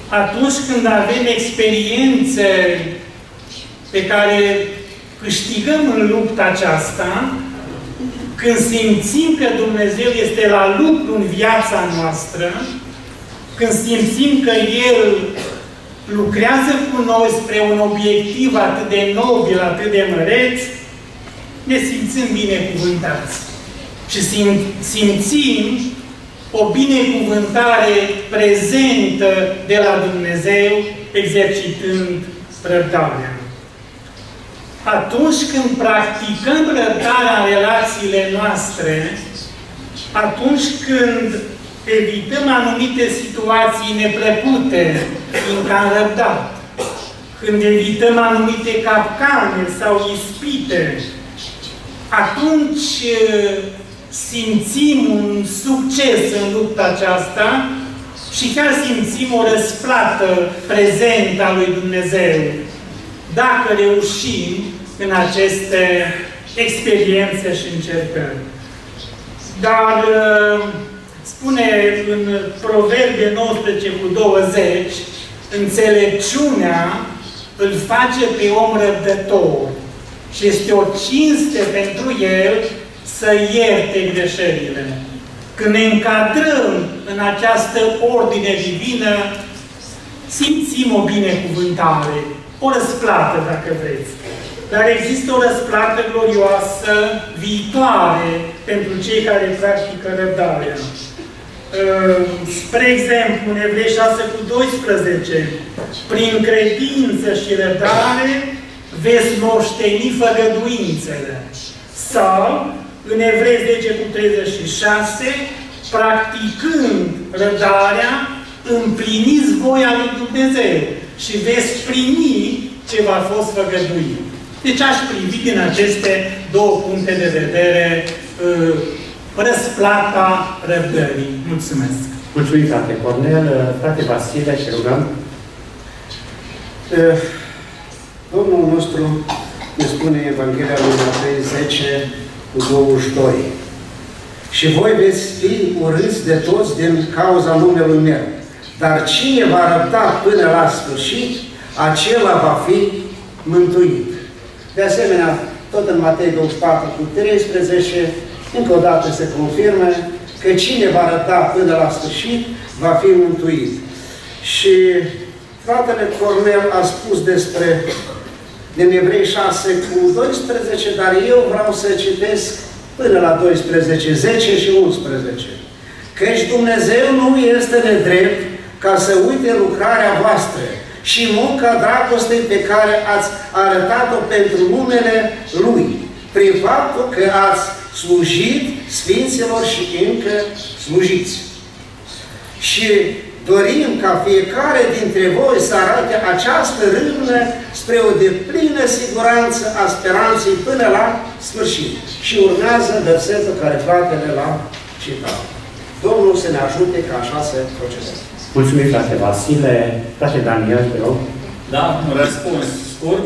atunci când avem experiențe pe care câștigăm în lupta aceasta, când simțim că Dumnezeu este la lucru în viața noastră, când simțim că El lucrează cu noi spre un obiectiv atât de nobil, atât de măreț, ne simțim binecuvântați. Și sim, simțim o binecuvântare prezentă de la Dumnezeu, exercitând răbdarea. Atunci când practicăm răbdarea în relațiile noastre, atunci când evităm anumite situații neplăcute, fiindcă am răbdat, când evităm anumite capcane sau ispite, atunci simțim un succes în lupta aceasta și chiar simțim o răsplată prezentă a lui Dumnezeu. Dacă reușim în aceste experiențe și încercări. Dar spune în Proverbe 19 cu 20, înțelepciunea îl face pe om răbdător și este o cinste pentru el să ierte greșelile. Când ne încadrăm în această ordine divină, simțim o binecuvântare, o răsplată, dacă vreți. Dar există o răsplată glorioasă, viitoare, pentru cei care practică răbdarea. Ă, spre exemplu, în Evrei 6 cu 12, prin credință și răbdare veți moșteni făgăduințele. Sau, în Evrei 10 cu 36, practicând răbdarea, împliniți voia lui Dumnezeu și veți primi ce v-a fost făgăduit. Deci aș privi din aceste două puncte de vedere uh, răsplata răbdării. Mulțumesc! Mulțumim, frate Cornel. Frate Vasile, te rugăm. Uh, Domnul nostru ne spune Evanghelia lui Matei 10 cu 22. Și voi veți fi urâți de toți din cauza numelui meu. Dar cine va răbda până la sfârșit, acela va fi mântuit. De asemenea, tot în Matei 24 cu 13, încă o dată se confirmă că cine va răbda până la sfârșit, va fi mântuit. Și fratele Cornel a spus despre din Evrei 6 cu 12, dar eu vreau să citesc până la 12, 10 și 11. Căci Dumnezeu nu este nedrept ca să uite lucrarea voastră și munca dragostei pe care ați arătat-o pentru numele Lui, prin faptul că ați slujit Sfinților și încă slujiți. Și dorim ca fiecare dintre voi să arate această râvnă spre o deplină siguranță a speranței până la sfârșit. Și urmează versetul care fratele l-a citat. Domnul să ne ajute ca așa să procesăm. Mulțumim, frate Vasile. Frate Daniel, te rog. Da, un răspuns scurt.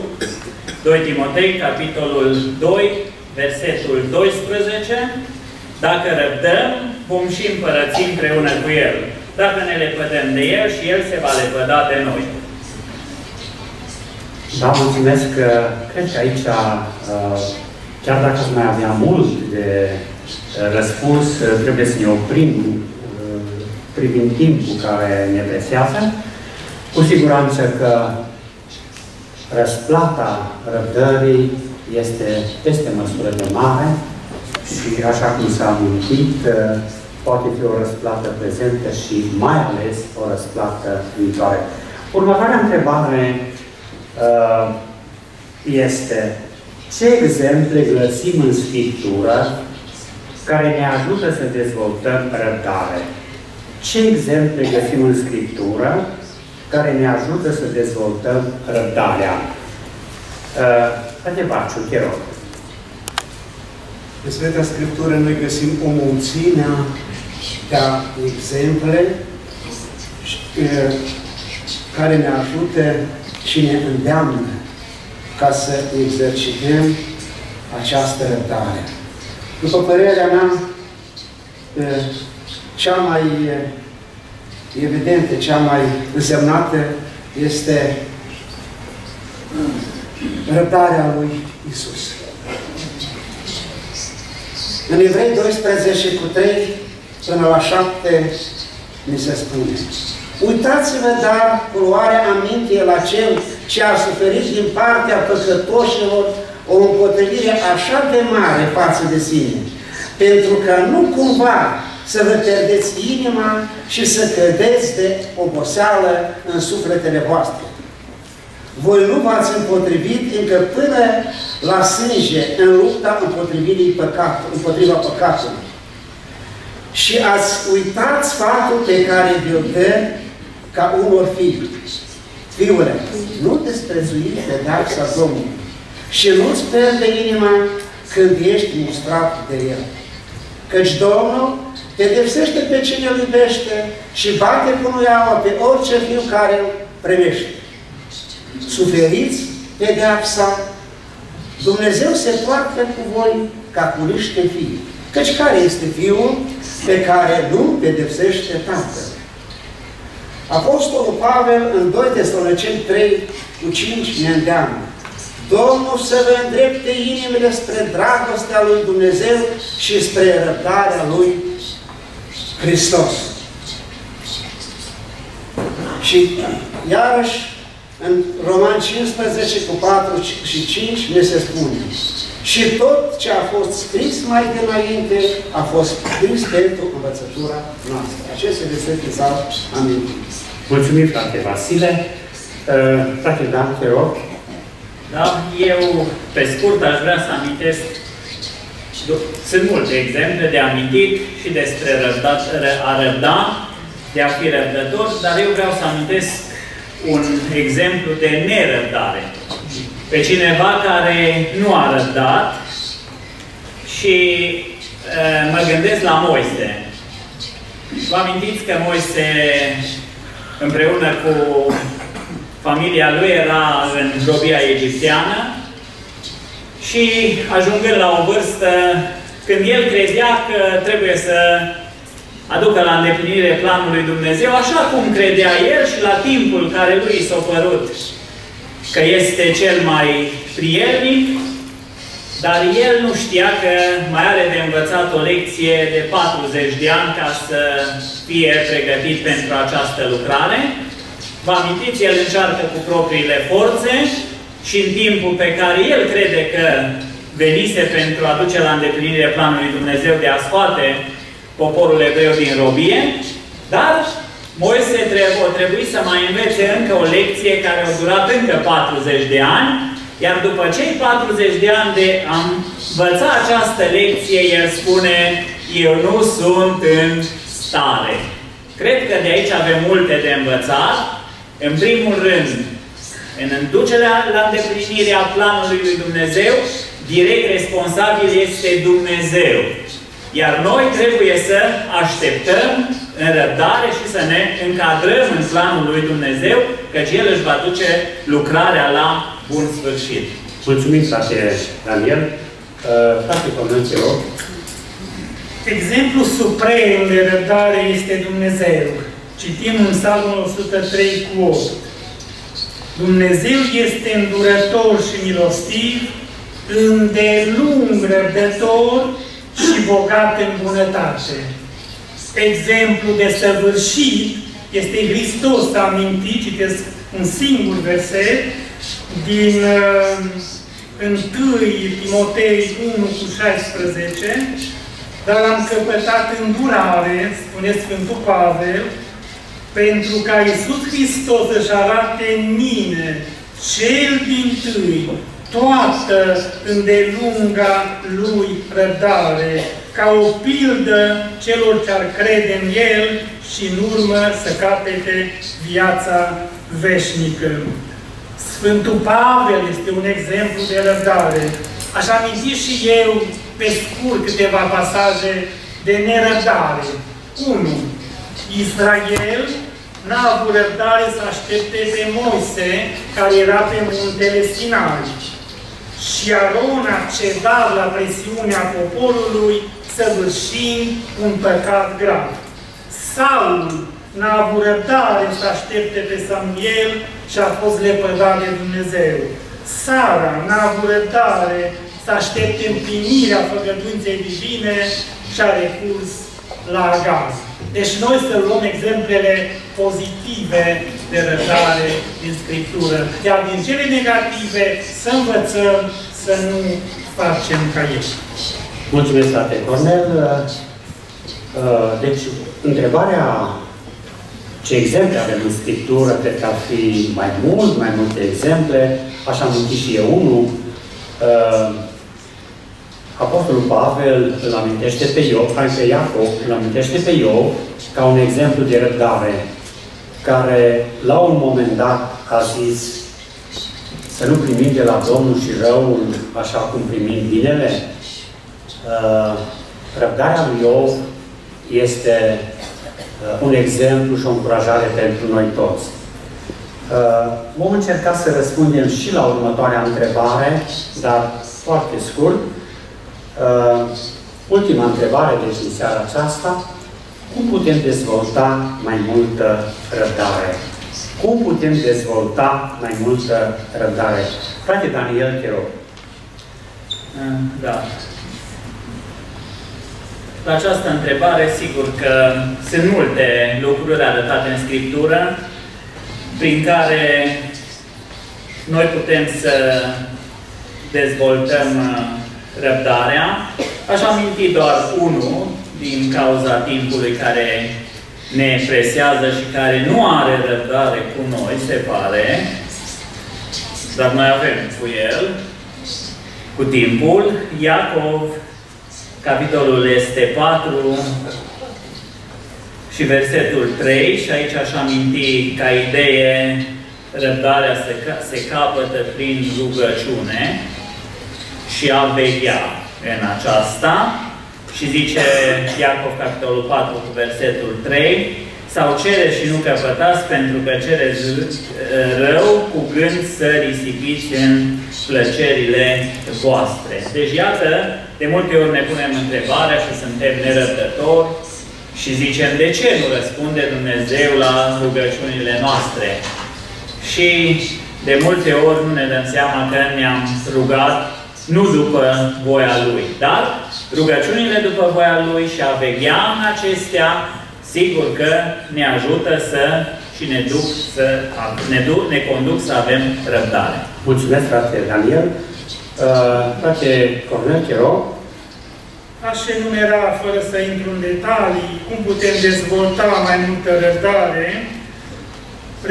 2 Timotei, capitolul 2, versetul 12. Dacă răbdăm, vom și împărăți împreună cu El. Dacă ne lepădăm de El și El se va lepăda de noi. Da, mulțumesc. Cred că aici, uh, chiar dacă mai avea mult de uh, răspuns, uh, trebuie să ne oprim privind timpul care ne presează. Cu siguranță că răsplata răbdării este peste măsură de mare și, așa cum s-a amintit, poate fi o răsplată prezentă și mai ales o răsplată viitoare. Următoarea întrebare uh, este ce exemple găsim în Scriptură care ne ajută să dezvoltăm răbdare? Ce exemple găsim în Scriptură care ne ajută să dezvoltăm răbdarea? Uh, Frate Baciu, te rog. În Sfânta Scriptură noi găsim o mulțime ca exemple care ne ajută și ne îndeamnă ca să exercităm această răbdare. După părerea mea, cea mai evidentă, cea mai însemnată este răbdarea lui Isus. În Evrei 12 cu 3 până la 7 mi se spune. Uitați-vă, dar, cu luare aminte la cel ce a suferit din partea păcătoșilor o împotrivire așa de mare față de sine, pentru că nu cumva să vă pierdeți inima și să cădeți de oboseală în sufletele voastre. Voi nu v-ați împotrivit încă până la sânge în lupta împotrivirii păcat, împotriva păcatului și ați uitat sfatul pe care vi-l dă ca unor fii. Fiule, nu desprețui pedapsa Domnului și nu-ți pierde inima când ești mustrat de El. Căci Domnul pedepsește pe cine îl iubește și bate cu nuiaua pe orice fiu care îl primește. Suferiți pedeapsa, Dumnezeu se poartă cu voi ca cu niște fii. Căci care este Fiul pe care nu pedepsește Tatăl? Apostolul Pavel în 2 Tesaloniceni 3 cu 5 ne îndeamnă. Domnul să vă îndrepte inimile spre dragostea lui Dumnezeu și spre răbdarea lui Hristos. Și iarăși în Roman 15 cu 4 și 5 ne se spune și tot ce a fost scris mai dinainte a fost scris pentru învățătura noastră. Aceste versete s-au amintit. Mulțumim, frate Vasile. Uh, frate Dan, te rog. Da, eu, pe scurt, aș vrea să amintesc sunt multe exemple de amintit și despre răbda, a răbda, de a fi răbdător, dar eu vreau să amintesc un exemplu de nerăbdare. pe cineva care nu a răbdat și uh, mă gândesc la Moise. Vă amintiți că Moise împreună cu familia lui era în robia egipteană și ajungând la o vârstă când el credea că trebuie să aducă la îndeplinire planul lui Dumnezeu, așa cum credea el și la timpul care lui s-a părut că este cel mai prielnic, dar el nu știa că mai are de învățat o lecție de 40 de ani ca să fie pregătit pentru această lucrare. Vă amintiți, el încearcă cu propriile forțe și în timpul pe care el crede că venise pentru a duce la îndeplinire planului Dumnezeu de a scoate poporul evreu din robie, dar Moise trebuie, trebuie să mai învețe încă o lecție care a durat încă 40 de ani, iar după cei 40 de ani de a învăța această lecție, el spune, eu nu sunt în stare. Cred că de aici avem multe de învățat. În primul rând, în înducerea la îndeplinirea planului lui Dumnezeu, direct responsabil este Dumnezeu. Iar noi trebuie să așteptăm în răbdare și să ne încadrăm în planul lui Dumnezeu, căci El își va duce lucrarea la bun sfârșit. Mulțumim, frate Daniel. Uh, frate Cornel, te rog. Exemplu suprem de răbdare este Dumnezeu. Citim în Psalmul 103 cu 8. Dumnezeu este îndurător și milostiv, îndelung răbdător și bogat în bunătate. Exemplu de săvârșit este Hristos amintit, citesc un singur verset, din uh, 1 Timotei 1 cu 16, dar am căpătat îndurare, spune Sfântul Pavel, pentru ca Iisus Hristos să-și arate în mine, cel din tâi, toată îndelunga Lui răbdare, ca o pildă celor ce ar crede în El și în urmă să capete viața veșnică. Sfântul Pavel este un exemplu de răbdare. Aș aminti și eu, pe scurt, câteva pasaje de nerăbdare. 1. Israel n-a avut răbdare să aștepte pe Moise, care era pe muntele Sinai. Și Aron a cedat la presiunea poporului, săvârșind un păcat grav. Saul n-a avut răbdare să aștepte pe Samuel și a fost lepădat de Dumnezeu. Sara n-a avut răbdare să aștepte împlinirea făgăduinței divine și a recurs la Agaz. Deci noi să luăm exemplele pozitive de răbdare din Scriptură, iar din cele negative să învățăm să nu facem ca ei. Mulțumesc, frate Cornel. Uh, deci, întrebarea ce exemple avem în Scriptură, cred că ar fi mai mult, mai multe exemple. Aș aminti și eu unul. Uh, Apostolul Pavel îl amintește pe Iov, hai pe Iacob, îl amintește pe Iov ca un exemplu de răbdare, care la un moment dat a zis să nu primim de la Domnul și răul așa cum primim binele. Uh, răbdarea lui Iov este uh, un exemplu și o încurajare pentru noi toți. Uh, vom încerca să răspundem și la următoarea întrebare, dar foarte scurt. Uh, ultima întrebare, deci, din seara aceasta. Cum putem dezvolta mai multă răbdare? Cum putem dezvolta mai multă răbdare? Frate Daniel, te rog. Uh, da. La această întrebare, sigur că sunt multe lucruri arătate în Scriptură prin care noi putem să dezvoltăm uh, răbdarea. Aș aminti doar unul din cauza timpului care ne presează și care nu are răbdare cu noi, se pare, dar noi avem cu el, cu timpul, Iacov, capitolul este 4 și versetul 3 și aici aș aminti ca idee răbdarea se, se capătă prin rugăciune și a veghea în aceasta. Și zice Iacov, capitolul 4, cu versetul 3, sau cere și nu căpătați pentru că cere rău cu gând să risipiți în plăcerile voastre. Deci iată, de multe ori ne punem întrebarea și suntem nerăbdători și zicem de ce nu răspunde Dumnezeu la rugăciunile noastre. Și de multe ori nu ne dăm seama că ne-am rugat nu după voia Lui, dar rugăciunile după voia Lui și a veghea în acestea sigur că ne ajută să și ne duc să ne, duc, ne conduc să avem răbdare. Mulțumesc, frate Daniel. Uh, frate Cornel, te rog. Aș enumera, fără să intru în detalii, cum putem dezvolta mai multă răbdare,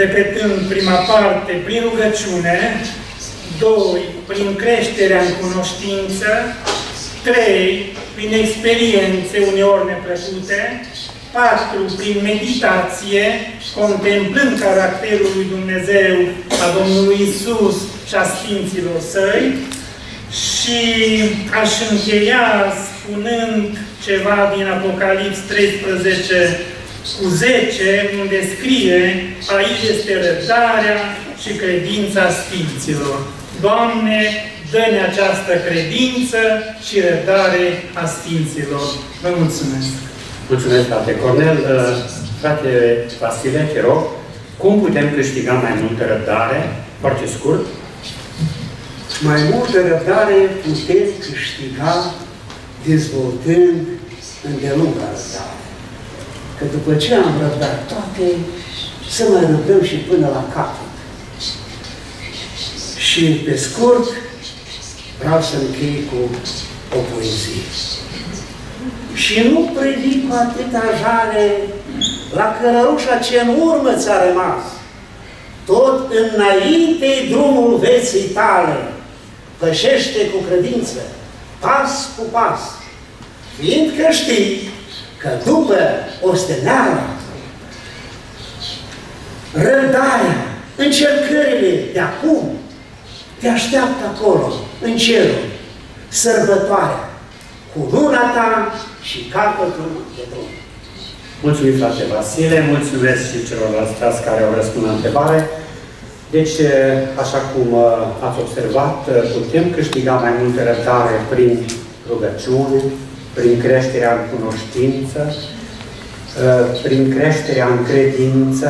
repetând prima parte, prin rugăciune, doi, prin creșterea în cunoștință, trei, prin experiențe uneori neplăcute, 4. Prin meditație, contemplând caracterul lui Dumnezeu, a Domnului Isus și a Sfinților Săi. Și aș încheia spunând ceva din Apocalips 13 cu 10, unde scrie, aici este răbdarea și credința Sfinților. Doamne, dă-ne această credință și răbdare a Sfinților. Vă mulțumesc! Mulțumesc, frate Cornel. Uh, frate Vasile, te rog, cum putem câștiga mai multă răbdare? Foarte scurt. Mai multă răbdare putem câștiga dezvoltând îndelunga răbdare. Că după ce am răbdat toate, să mai răbdăm și până la capăt. Și pe scurt, vreau să închei cu o poezie. Și nu predic cu atâta jale la cărărușa ce în urmă ți-a rămas. Tot înainte drumul veții tale, pășește cu credință, pas cu pas, fiindcă știi că după osteneala, răbdarea, încercările de acum, te așteaptă acolo, în cerul, sărbătoarea, cu luna ta și capătul de drum. Mulțumim, frate Vasile, mulțumesc și celorlalți care au răspuns la întrebare. Deci, așa cum uh, ați observat, uh, putem câștiga mai multă răbdare prin rugăciune, prin creșterea în cunoștință, uh, prin creșterea în credință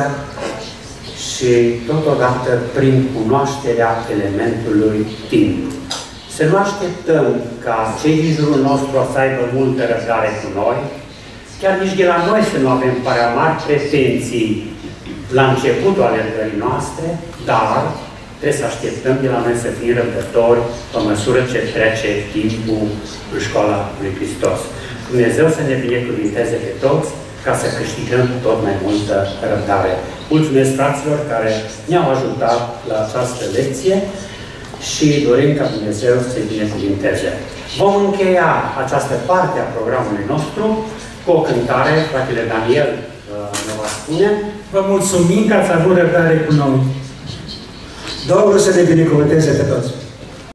și totodată prin cunoașterea elementului timp. Să nu așteptăm ca cei din jurul nostru să aibă multă răbdare cu noi, chiar nici de la noi să nu avem prea mari pretenții la începutul alergării noastre, dar trebuie să așteptăm de la noi să fim răbdători pe măsură ce trece timpul în școala lui Hristos. Dumnezeu să ne binecuvinteze pe toți ca să câștigăm tot mai multă răbdare. Mulțumesc fraților care ne-au ajutat la această lecție și dorim ca Dumnezeu să-i binecuvinteze. Vom încheia această parte a programului nostru cu o cântare, fratele Daniel uh, ne va spune. Vă mulțumim că ați avut răbdare cu noi. Domnul să ne binecuvânteze pe toți!